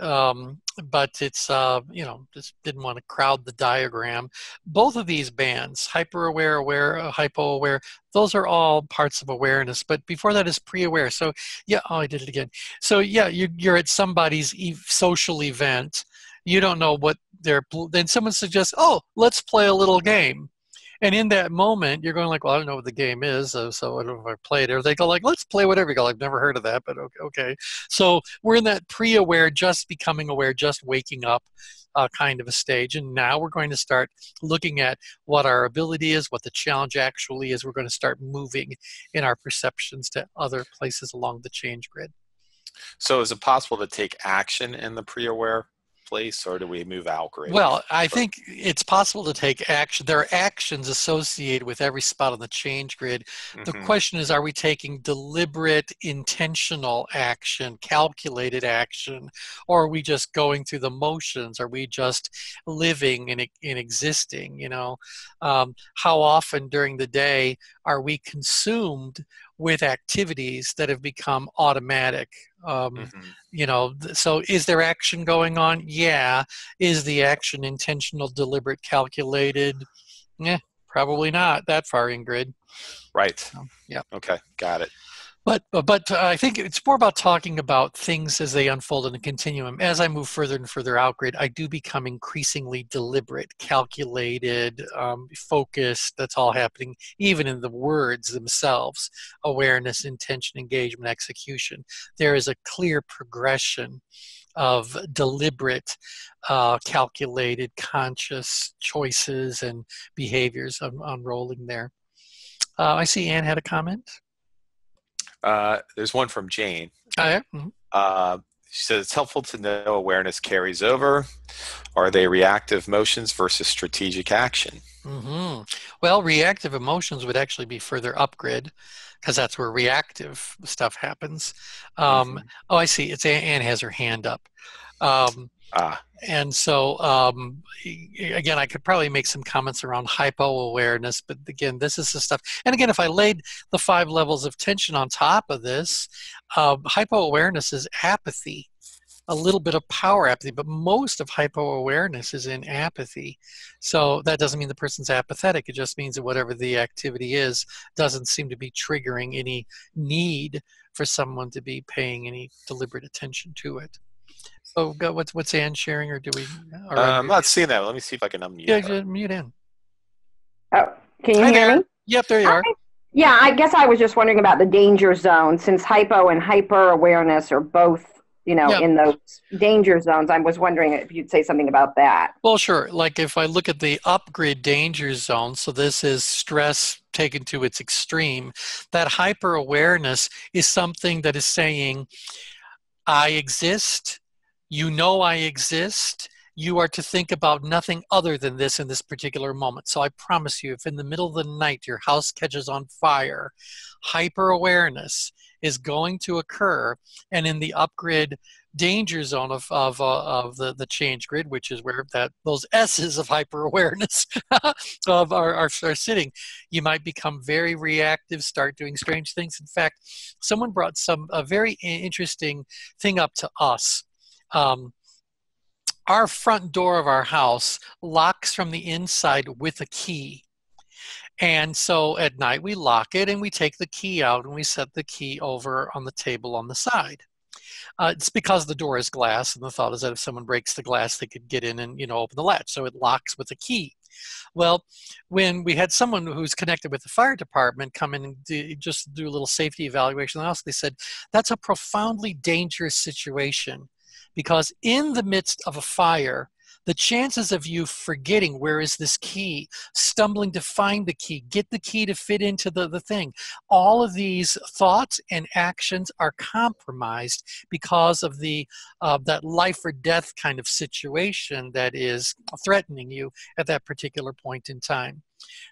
Um, but it's uh, you know just didn't want to crowd the diagram. Both of these bands, hyper aware, aware, uh, hypo aware, those are all parts of awareness. But before that is pre-aware. So yeah, oh, I did it again. So yeah, you, you're at somebody's e- social event you don't know what they're then someone suggests oh let's play a little game. And in that moment you're going like well i don't know what the game is so, so i don't know if i played it. Or they go like let's play whatever you go i've never heard of that but okay, okay. so we're in that pre-aware just becoming aware just waking up uh, kind of a stage. And now we're going to start looking at what our ability is what the challenge actually is. We're going to start moving in our perceptions to other places along the change grid. So is it possible to take action in the pre-aware place, or do we move out? Well, I think it's possible to take action. There are actions associated with every spot on the change grid. The Mhm. question is, are we taking deliberate, intentional action, calculated action, or are we just going through the motions? Are we just living and, in existing? You know, um, how often during the day are we consumed with activities that have become automatic? Um, Mhm. you know so is there action going on yeah is the action intentional deliberate calculated yeah probably not that far ingrid Right. Um, yeah. Okay, got it. But but, i think it's more about talking about things as they unfold in a continuum as i move further and further out grid i do become increasingly deliberate calculated um, focused that's all happening even in the words themselves awareness intention engagement execution there is a clear progression of deliberate, uh, calculated, conscious choices and behaviors un- unrolling there. Uh, I see Anne had a comment. Uh, there's one from Jane. Oh, yeah? Mhm. Uh, she says it's helpful to know awareness carries over. Are they reactive motions versus strategic action? Mm-hmm. Well, reactive emotions would actually be further up grid because that's where reactive stuff happens. Um, Mhm. Oh, I see. It's Anne, Anne has her hand up. Um, Ah, and so um, again i could probably make some comments around hypo awareness but again this is the stuff and again if i laid the five levels of tension on top of this um, hypo awareness is apathy a little bit of power apathy but most of hypo awareness is in apathy. So that doesn't mean the person's apathetic it just means that whatever the activity is doesn't seem to be triggering any need for someone to be paying any deliberate attention to it so God, what's what's Ann sharing, or do we? Or uh, I'm not seeing that. Let me see if I can unmute. yeah, her. just mute in. Oh, can you Hi hear there. me? Yep, there you are. Yeah, I guess I was just wondering about the danger zone since hypo and hyper awareness are both, you know, Yeah. in those danger zones. I was wondering if you'd say something about that. Well, sure. Like if I look at the upgrid danger zone, so this is stress taken to its extreme. That hyper awareness is something that is saying, "I exist. You know I exist." You are to think about nothing other than this in this particular moment. So I promise you, if in the middle of the night your house catches on fire, hyper awareness is going to occur. And in the upgrid danger zone of, of, uh, of the, the change grid, which is where that those S's of hyper awareness *laughs* of are, are, are sitting, you might become very reactive, start doing strange things. In fact, someone brought some a very interesting thing up to us. Um, our front door of our house locks from the inside with a key. And so at night we lock it and we take the key out and we set the key over on the table on the side. Uh, it's because the door is glass, and the thought is that if someone breaks the glass, they could get in and you know open the latch. So it locks with a key. Well, when we had someone who's connected with the fire department come in and do, just do a little safety evaluation they said that's a profoundly dangerous situation because in the midst of a fire, the chances of you forgetting where is this key, stumbling to find the key, get the key to fit into the, the thing, all of these thoughts and actions are compromised because of the uh, that life or death kind of situation that is threatening you at that particular point in time.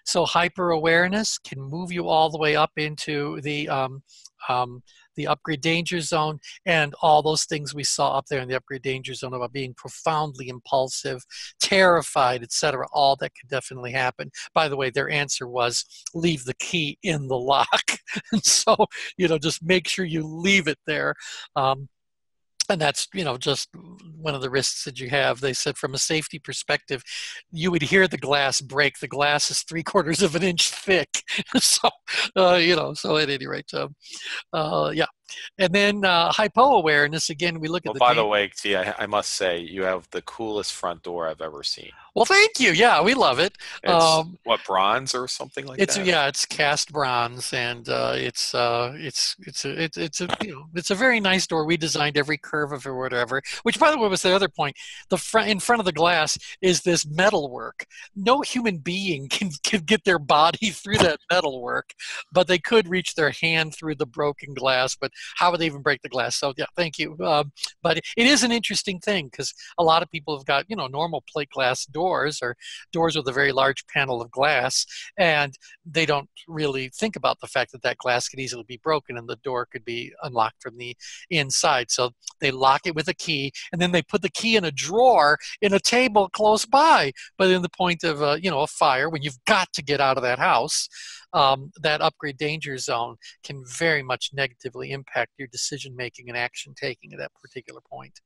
So hyper awareness can move you all the way up into the um, um, the upgrid danger zone and all those things we saw up there in the upgrid danger zone about being profoundly impulsive, terrified, etc. All that could definitely happen. By the way, their answer was leave the key in the lock, *laughs* and so you know just make sure you leave it there. Um, and that's you know just one of the risks that you have. They said from a safety perspective you would hear the glass break. The glass is three *laughs* quarters of an inch thick. *laughs* So uh, you know so at any rate um, uh, yeah and then uh, hypo awareness again we look Well, at the by the way, T, I, I must say you have the coolest front door I've ever seen. well thank you. Yeah we love it. It's Um, what bronze or something like it's that. yeah it's cast bronze and uh, it's uh, it's it's a it's, it's a you know it's a very nice door. We designed every curve of it or whatever which by the way was the other point. The front in front of the glass is this metal work no human being *laughs* can, can get their body through that metal work but they could reach their hand through the broken glass but how would they even break the glass? So yeah, thank you. Um, but it is an interesting thing because a lot of people have got you know normal plate glass doors or doors with a very large panel of glass, and they don't really think about the fact that that glass could easily be broken and the door could be unlocked from the inside. So they lock it with a key, and then they put the key in a drawer in a table close by. But in the point of uh, you know a fire, when you've got to get out of that house, um, that upgrid danger zone can very much negatively impact your decision making and action taking at that particular point.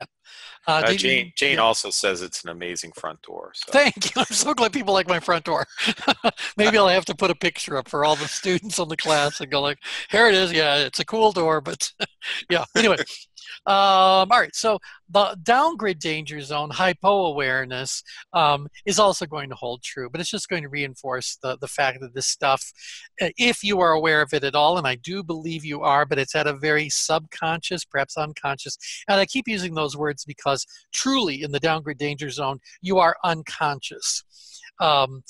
Uh, uh, Jane, Jane yeah. also says it's an amazing front door. So. Thank you. I'm so glad people like my front door. *laughs* Maybe I'll have to put a picture up for all the *laughs* students on the class and go like, here it is. Yeah, it's a cool door, but *laughs* yeah. Anyway, um, all right, so the downgrid danger zone hypo awareness um, is also going to hold true, but it's just going to reinforce the, the fact that this stuff, uh, if you are aware of it at all, and I do believe you are, but it's at a very subconscious, perhaps unconscious, and I keep using those words because truly in the downgrid danger zone, you are unconscious. Um,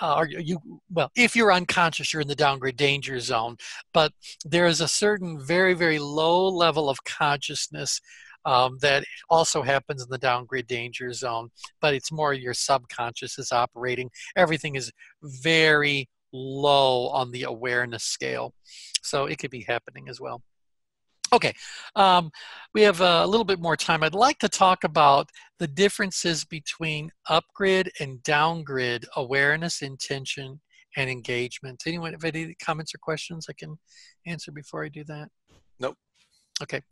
uh, you well if you're unconscious you're in the downgrid danger zone but there is a certain very very low level of consciousness um, that also happens in the downgrid danger zone but it's more your subconscious is operating. Everything is very low on the awareness scale so it could be happening as well Okay, um, we have a little bit more time. I'd like to talk about the differences between upgrid and downgrid awareness, intention, and engagement. Anyone have any comments or questions I can answer before I do that? Nope. Okay,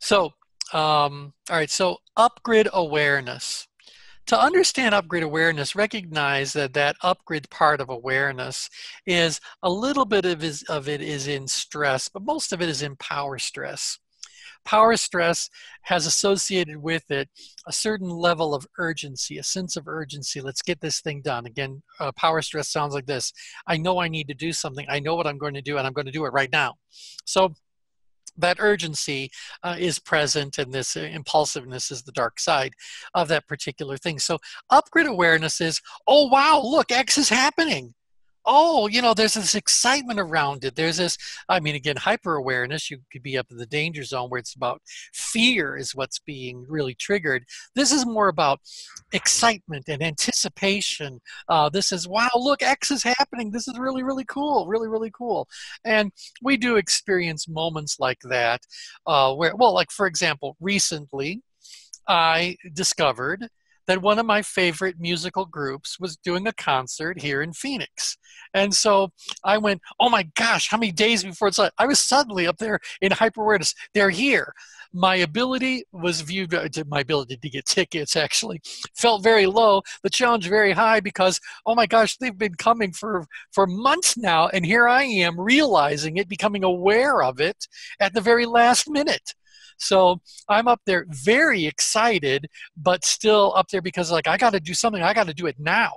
so um, all right, so upgrid awareness. To understand upgrid awareness, recognize that that upgrid part of awareness is a little bit of, is, of it is in stress, but most of it is in power stress. Power stress has associated with it a certain level of urgency, a sense of urgency. Let's get this thing done. Again, uh, power stress sounds like this. I know I need to do something. I know what I'm going to do, and I'm going to do it right now. So that urgency uh, is present and this uh, impulsiveness is the dark side of that particular thing. So upgrid awareness is, oh wow, look, X is happening oh, you know, there's this excitement around it. There's this, I mean, again, hyper awareness, you could be up in the danger zone where it's about fear is what's being really triggered. This is more about excitement and anticipation. Uh, this is, wow, look, X is happening. This is really, really cool. Really, really cool. And we do experience moments like that uh, where, well, like for example, recently I discovered that one of my favorite musical groups was doing a concert here in Phoenix. And so I went, oh my gosh, how many days before it's like, I was suddenly up there in hyper awareness. They're here. My ability was viewed, uh, my ability to get tickets actually felt very low. The challenge very high because, oh my gosh, they've been coming for, for months now. And here I am realizing it, becoming aware of it at the very last minute. So I'm up there very excited, but still up there because like I got to do something. I got to do it now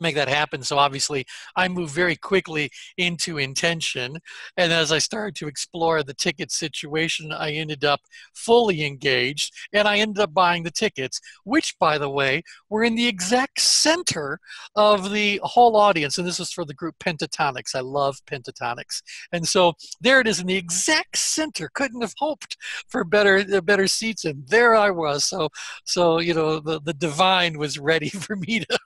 make that happen. So obviously, I moved very quickly into intention. And as I started to explore the ticket situation, I ended up fully engaged and I ended up buying the tickets, which, by the way, were in the exact center of the whole audience. And this was for the group Pentatonix. I love Pentatonix. And so there it is in the exact center. Couldn't have hoped for better uh, better seats. And there I was. So, so you know, the, the divine was ready *laughs* for me to,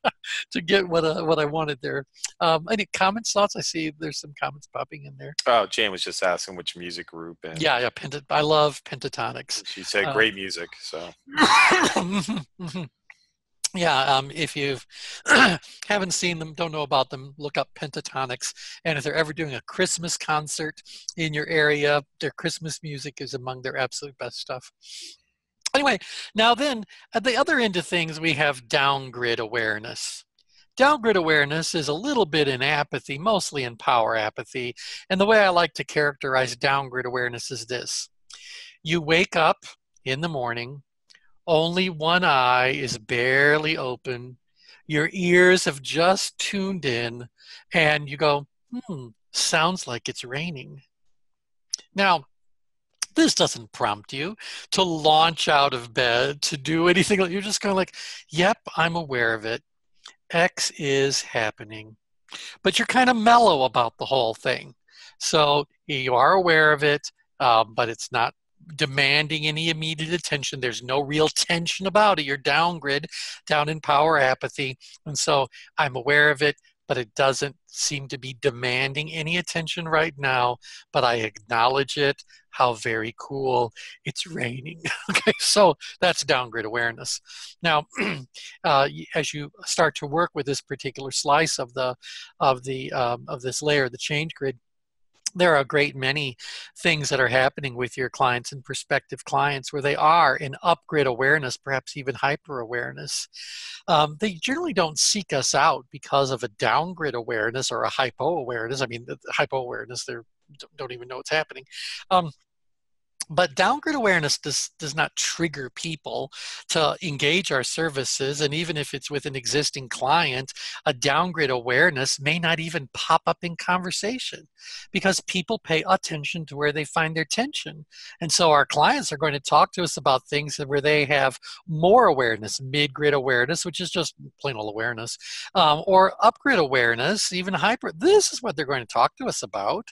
to get what what uh, what I wanted there. Um, any comments, thoughts? I see there's some comments popping in there. Oh, Jane was just asking which music group. And yeah, yeah, Penta- I love Pentatonix. She said uh, great music. So. *laughs* yeah, um, if you *clears throat* haven't seen them, don't know about them, look up Pentatonix. And if they're ever doing a Christmas concert in your area, their Christmas music is among their absolute best stuff. Anyway, now then, at the other end of things, we have downgrid awareness. Downgrid awareness is a little bit in apathy, mostly in power apathy. And the way I like to characterize downgrid awareness is this you wake up in the morning, only one eye is barely open, your ears have just tuned in, and you go, hmm, sounds like it's raining. Now, this doesn't prompt you to launch out of bed to do anything. You're just kind of like, yep, I'm aware of it. X is happening. But you're kind of mellow about the whole thing. So you are aware of it, uh, but it's not demanding any immediate attention. There's no real tension about it. You're down grid, down in power apathy. And so I'm aware of it, but it doesn't seem to be demanding any attention right now. But I acknowledge it. How very cool. It's raining. *laughs* okay, so that's downgrid awareness. Now, *clears throat* uh, as you start to work with this particular slice of the of the um, of this layer, the change grid, there are a great many things that are happening with your clients and prospective clients where they are in upgrid awareness, perhaps even hyper awareness. Um, they generally don't seek us out because of a downgrid awareness or a hypo awareness. I mean, the hypo awareness, they don't even know what's happening. Um, but downgrid awareness does, does not trigger people to engage our services. And even if it's with an existing client, a downgrid awareness may not even pop up in conversation because people pay attention to where they find their tension. And so our clients are going to talk to us about things where they have more awareness, mid grid awareness, which is just plain old awareness, um, or upgrid awareness, even hyper. This is what they're going to talk to us about.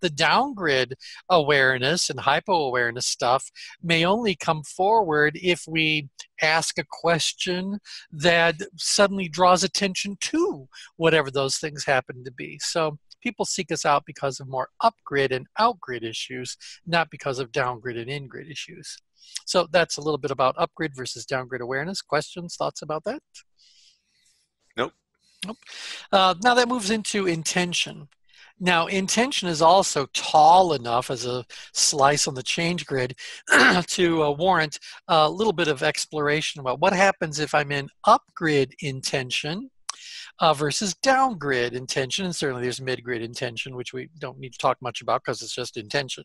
The downgrid awareness and hypo awareness stuff may only come forward if we ask a question that suddenly draws attention to whatever those things happen to be. So people seek us out because of more upgrid and outgrid issues, not because of downgrid and ingrid issues. So that's a little bit about upgrid versus downgrid awareness. Questions, thoughts about that? Nope. Nope. Uh, now that moves into intention. Now, intention is also tall enough as a slice on the change grid *clears throat* to uh, warrant a little bit of exploration about what happens if I'm in upgrid intention uh, versus downgrid intention. And certainly there's midgrid intention, which we don't need to talk much about because it's just intention.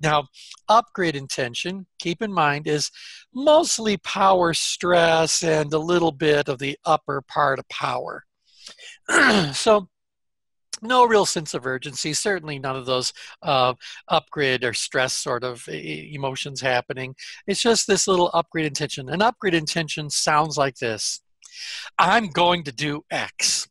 Now, upgrid intention, keep in mind, is mostly power stress and a little bit of the upper part of power. *clears throat* so no real sense of urgency certainly none of those uh, upgrid or stress sort of emotions happening it's just this little upgrid intention an upgrid intention sounds like this i'm going to do x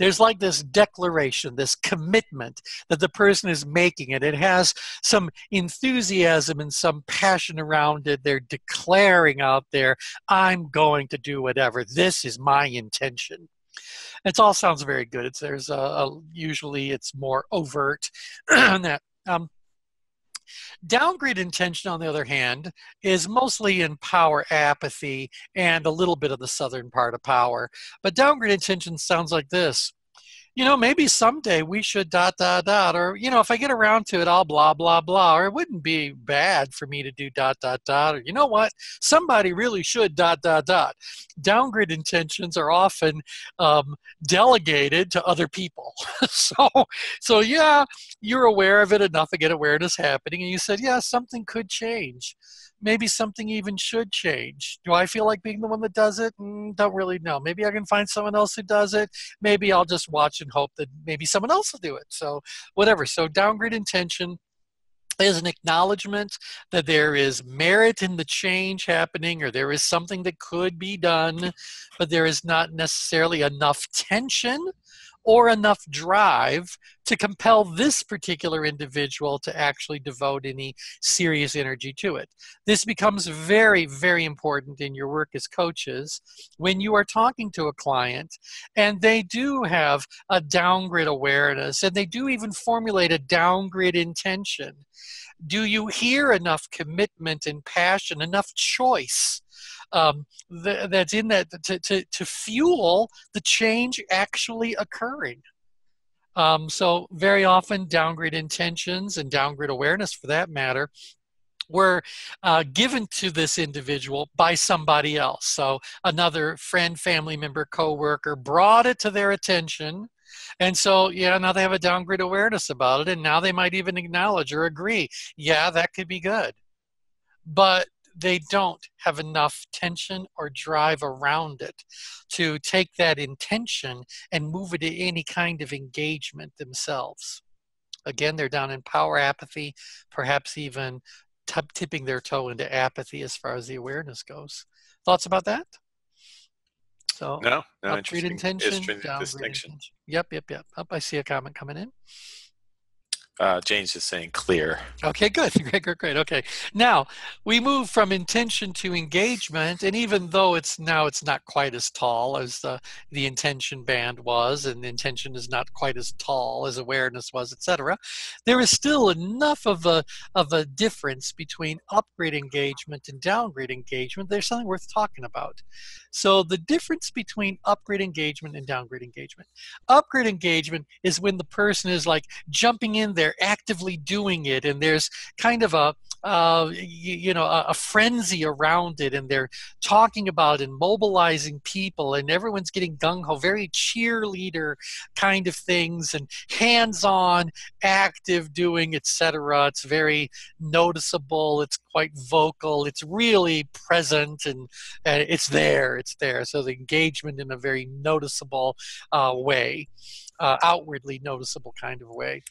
there's like this declaration, this commitment that the person is making, and it has some enthusiasm and some passion around it. They're declaring out there, I'm going to do whatever. This is my intention. It all sounds very good. It's there's a, a usually it's more overt *clears throat* that. Um, Downgrid intention, on the other hand, is mostly in power apathy and a little bit of the southern part of power. But downgrid intention sounds like this you know, maybe someday we should dot, dot, dot, or, you know, if I get around to it, I'll blah, blah, blah, or it wouldn't be bad for me to do dot, dot, dot, or, you know what, somebody really should dot, dot, dot. Downgrid intentions are often um, delegated to other people. *laughs* so, so yeah, you're aware of it enough to get awareness happening, and you said, yeah, something could change maybe something even should change. Do I feel like being the one that does it? Mm, don't really know. Maybe I can find someone else who does it. Maybe I'll just watch and hope that maybe someone else will do it. So, whatever. So, downgrid intention is an acknowledgement that there is merit in the change happening or there is something that could be done, but there is not necessarily enough tension or enough drive to compel this particular individual to actually devote any serious energy to it. This becomes very, very important in your work as coaches when you are talking to a client and they do have a downgrid awareness and they do even formulate a downgrid intention. Do you hear enough commitment and passion, enough choice? Um, th- that's in that to, to, to fuel the change actually occurring. Um, so very often downgrid intentions and downgrid awareness for that matter were uh, given to this individual by somebody else. So another friend, family member, coworker brought it to their attention. And so, yeah, now they have a downgrid awareness about it. And now they might even acknowledge or agree, yeah, that could be good. But they don't have enough tension or drive around it to take that intention and move it to any kind of engagement themselves. Again, they're down in power apathy, perhaps even tipping their toe into apathy as far as the awareness goes. Thoughts about that? So no, no upgrid intention, downgrid distinction. Intention. Yep, yep, yep. Up, I see a comment coming in. Uh, Jane's just saying clear. Okay, good. *laughs* Great, great, great. Okay. Now we move from intention to engagement, and even though it's now it's not quite as tall as the, the intention band was, and the intention is not quite as tall as awareness was, etc., there is still enough of a of a difference between upgrid engagement and downgrid engagement. There's something worth talking about. So the difference between upgrid engagement and downgrid engagement. Upgrid engagement is when the person is like jumping in there, actively doing it, and there's kind of a uh, you, you, know a, a, frenzy around it and they're talking about and mobilizing people and everyone's getting gung-ho very cheerleader kind of things and hands-on active doing etc it's very noticeable it's quite vocal it's really present and, and it's there it's there. So the engagement in a very noticeable uh, way uh, outwardly noticeable kind of way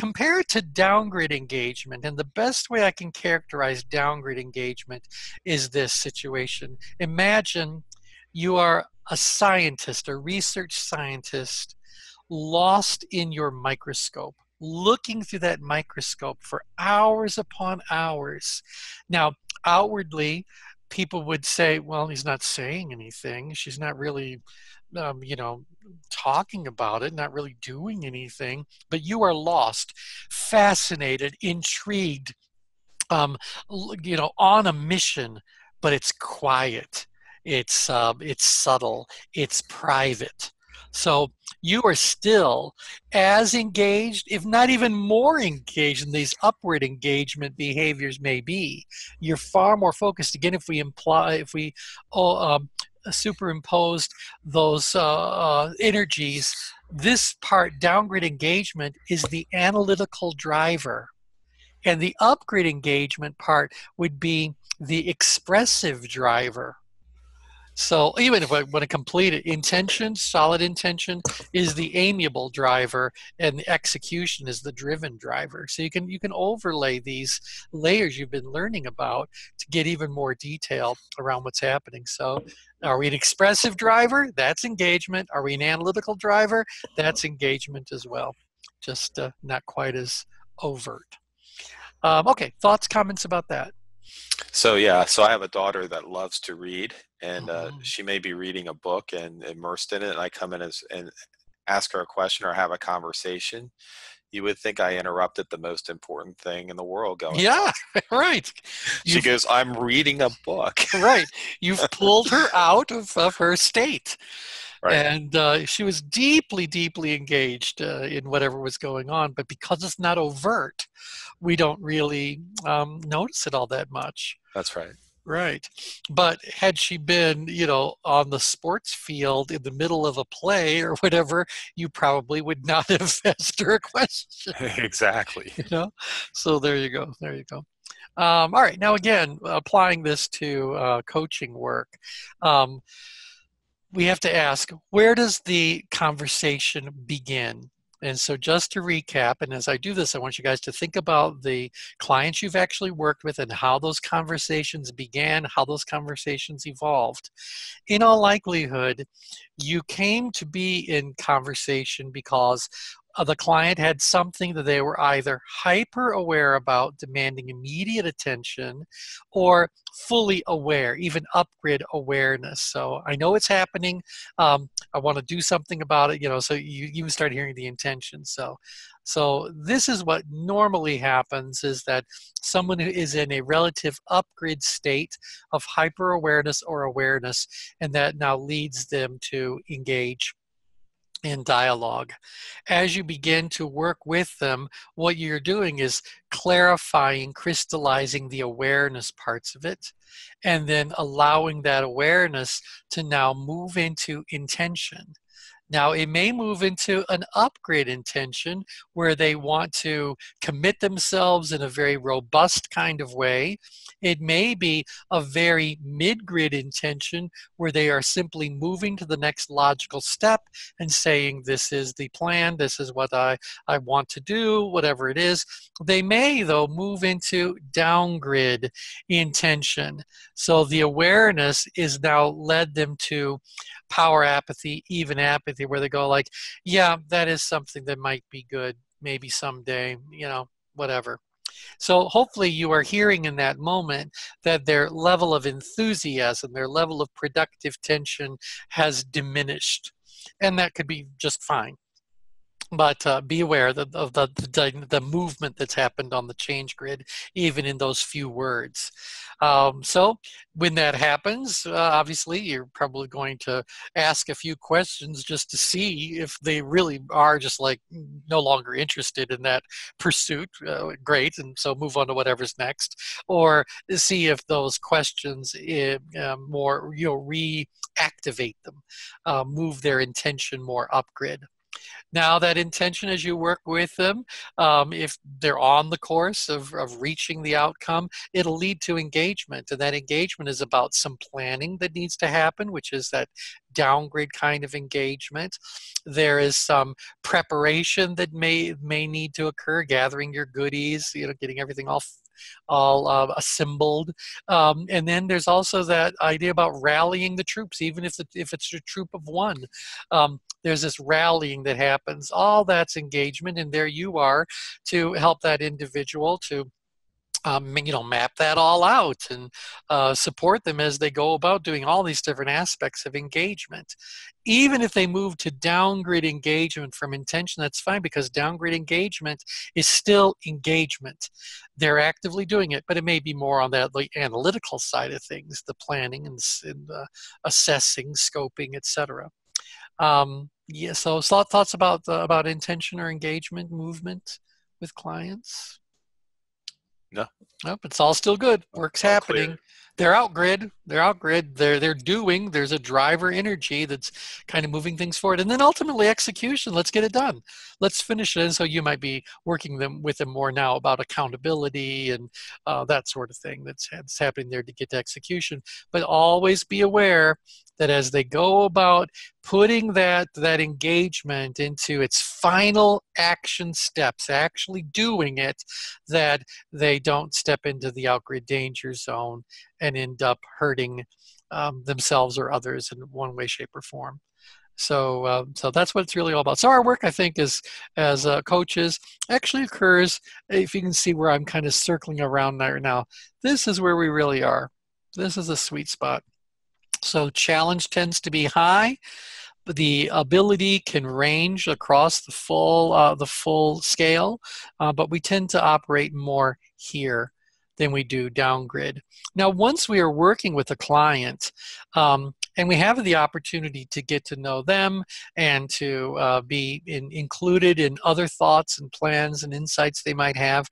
compare it to downgrid engagement. And the best way I can characterize downgrid engagement is this situation. Imagine you are a scientist, a research scientist, lost in your microscope looking through that microscope for hours upon hours. Now, outwardly, people would say, well, he's not saying anything. She's not really um, you know, talking about it, not really doing anything, but you are lost, fascinated, intrigued, um, you know, on a mission, but it's quiet, it's uh, it's subtle, it's private. So you are still as engaged, if not even more engaged in these upward engagement behaviors may be. You're far more focused. Again, if we imply, if we oh, um, superimposed those uh, uh, energies, this part, downgrid engagement, is the analytical driver. And the upgrid engagement part would be the expressive driver. So even if I want to complete it, intention, solid intention is the amiable driver and execution is the driven driver. So you can you can overlay these layers you've been learning about to get even more detail around what's happening. So are we an expressive driver? That's engagement. Are we an analytical driver? That's engagement as well. Just uh, not quite as overt. Um, okay, thoughts, comments about that? So yeah, so I have a daughter that loves to read, and uh, mm-hmm. she may be reading a book and immersed in it. And I come in as, and ask her a question or have a conversation. You would think I interrupted the most important thing in the world going. Yeah, *laughs* right. She You've, goes, "I'm reading a book." right. You've pulled her *laughs* out of, of her state. Right. And uh, she was deeply, deeply engaged uh, in whatever was going on. But because it's not overt, we don't really um, notice it all that much. That's right. Right. But had she been, you know, on the sports field in the middle of a play or whatever, you probably would not *laughs* have asked her a question. *laughs* exactly. You know? So there you go. There you go. Um, all right. Now, again, applying this to uh, coaching work. Um, we have to ask where does the conversation begin? And so, just to recap, and as I do this, I want you guys to think about the clients you've actually worked with and how those conversations began, how those conversations evolved. In all likelihood, you came to be in conversation because the client had something that they were either hyper aware about, demanding immediate attention, or fully aware, even upgrid awareness. So I know it's happening. Um, I want to do something about it. You know, so you even start hearing the intention. So, so this is what normally happens: is that someone who is in a relative upgrid state of hyper awareness or awareness, and that now leads them to engage in dialogue. As you begin to work with them, what you're doing is clarifying, crystallizing the awareness parts of it, and then allowing that awareness to now move into intention. Now, it may move into an upgrid intention where they want to commit themselves in a very robust kind of way. It may be a very mid grid intention where they are simply moving to the next logical step and saying, This is the plan, this is what I, I want to do, whatever it is. They may, though, move into downgrid intention. So the awareness is now led them to power apathy, even apathy, where they go like, yeah, that is something that might be good maybe someday, you know, whatever. So hopefully you are hearing in that moment that their level of enthusiasm, their level of productive tension has diminished. And that could be just fine but uh, be aware of, the, the, the, movement that's happened on the change grid, even in those few words. Um, so when that happens, uh, obviously you're probably going to ask a few questions just to see if they really are just like no longer interested in that pursuit. Uh, great, and so move on to whatever's next, or see if those questions uh, more you know reactivate them, uh, move their intention more up grid. Now, that intention as you work with them, um, if they're on the course of, of reaching the outcome, it'll lead to engagement. And that engagement is about some planning that needs to happen, which is that downgrid kind of engagement. There is some preparation that may may need to occur, gathering your goodies, you know, getting everything all all uh, assembled. Um, and then there's also that idea about rallying the troops, even if, if it's a troop of one. Um, there's this rallying that happens. All that's engagement, and there you are to help that individual to um, you know, map that all out and uh, support them as they go about doing all these different aspects of engagement. Even if they move to downgrid engagement from intention, that's fine because downgrid engagement is still engagement. They're actively doing it, but it may be more on that like, analytical side of things, the planning and, and assessing, scoping, etc. Um, yeah, so thoughts about the, about intention or engagement movement with clients. No. Nope, it's all still good. Work's all happening. Clear. They're out grid. They're out grid. They're they're doing. There's a driver energy that's kind of moving things forward, and then ultimately execution. Let's get it done. Let's finish it. And so you might be working them with them more now about accountability and uh, that sort of thing that's, that's happening there to get to execution. But always be aware that as they go about putting that that engagement into its final action steps actually doing it that they don't step into the outgrid danger zone and end up hurting um, themselves or others in one way shape or form so, uh, so that's what it's really all about. So our work, I think, is as uh, coaches actually occurs. If you can see where I'm kind of circling around there now, this is where we really are. This is a sweet spot. So challenge tends to be high. But The ability can range across the full uh, the full scale, uh, but we tend to operate more here than we do down grid. Now, once we are working with a client, um, and we have the opportunity to get to know them and to uh, be in, included in other thoughts and plans and insights they might have,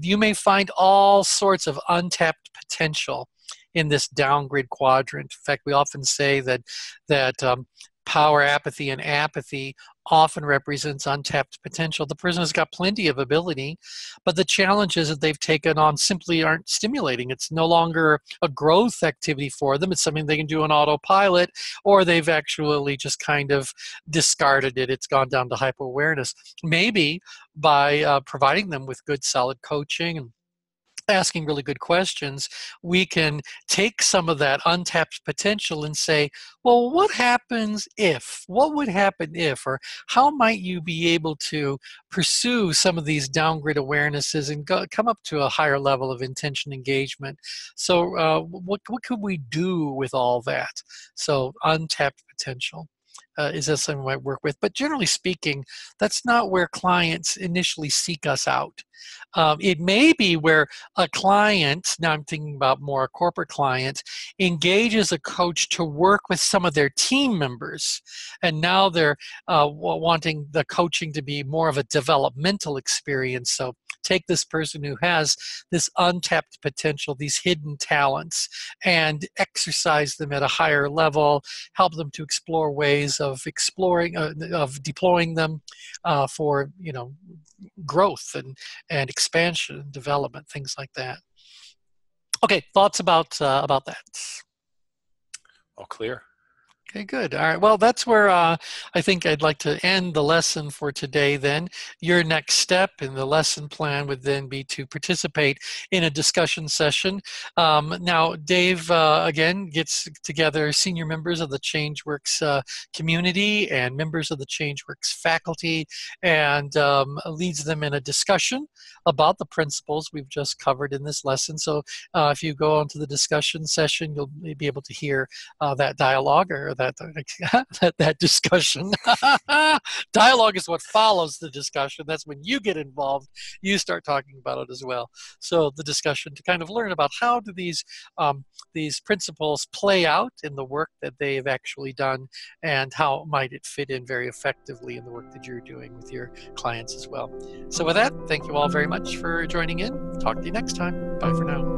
you may find all sorts of untapped potential in this downgrid quadrant. In fact, we often say that that um, power, apathy, and apathy often represents untapped potential. The person has got plenty of ability, but the challenges that they've taken on simply aren't stimulating. It's no longer a growth activity for them. It's something they can do on autopilot, or they've actually just kind of discarded it. It's gone down to hyper awareness. Maybe by uh, providing them with good, solid coaching and asking really good questions, we can take some of that untapped potential and say, well, what happens if? What would happen if? Or how might you be able to pursue some of these downgrid awarenesses and go, come up to a higher level of intention engagement? So, uh, what, what could we do with all that? So, untapped potential uh, is that something we might work with? But generally speaking, that's not where clients initially seek us out. Um, it may be where a client, now I'm thinking about more a corporate client, engages a coach to work with some of their team members. And now they're uh, wanting the coaching to be more of a developmental experience. So take this person who has this untapped potential, these hidden talents, and exercise them at a higher level, help them to explore ways of exploring, uh, of deploying them uh, for, you know, growth and, and expansion and development, things like that. Okay, thoughts about uh, about that? All clear. Okay, good. All right. Well, that's where uh, I think I'd like to end the lesson for today. Then, your next step in the lesson plan would then be to participate in a discussion session. Um, now, Dave uh, again gets together senior members of the ChangeWorks uh, community and members of the ChangeWorks faculty and um, leads them in a discussion about the principles we've just covered in this lesson. So, uh, if you go onto the discussion session, you'll be able to hear uh, that dialogue or that that, that discussion. *laughs* Dialogue is what follows the discussion. That's when you get involved. You start talking about it as well. So the discussion to kind of learn about how do these um, these principles play out in the work that they have actually done, and how might it fit in very effectively in the work that you're doing with your clients as well. So with that, thank you all very much for joining in. Talk to you next time. Bye for now.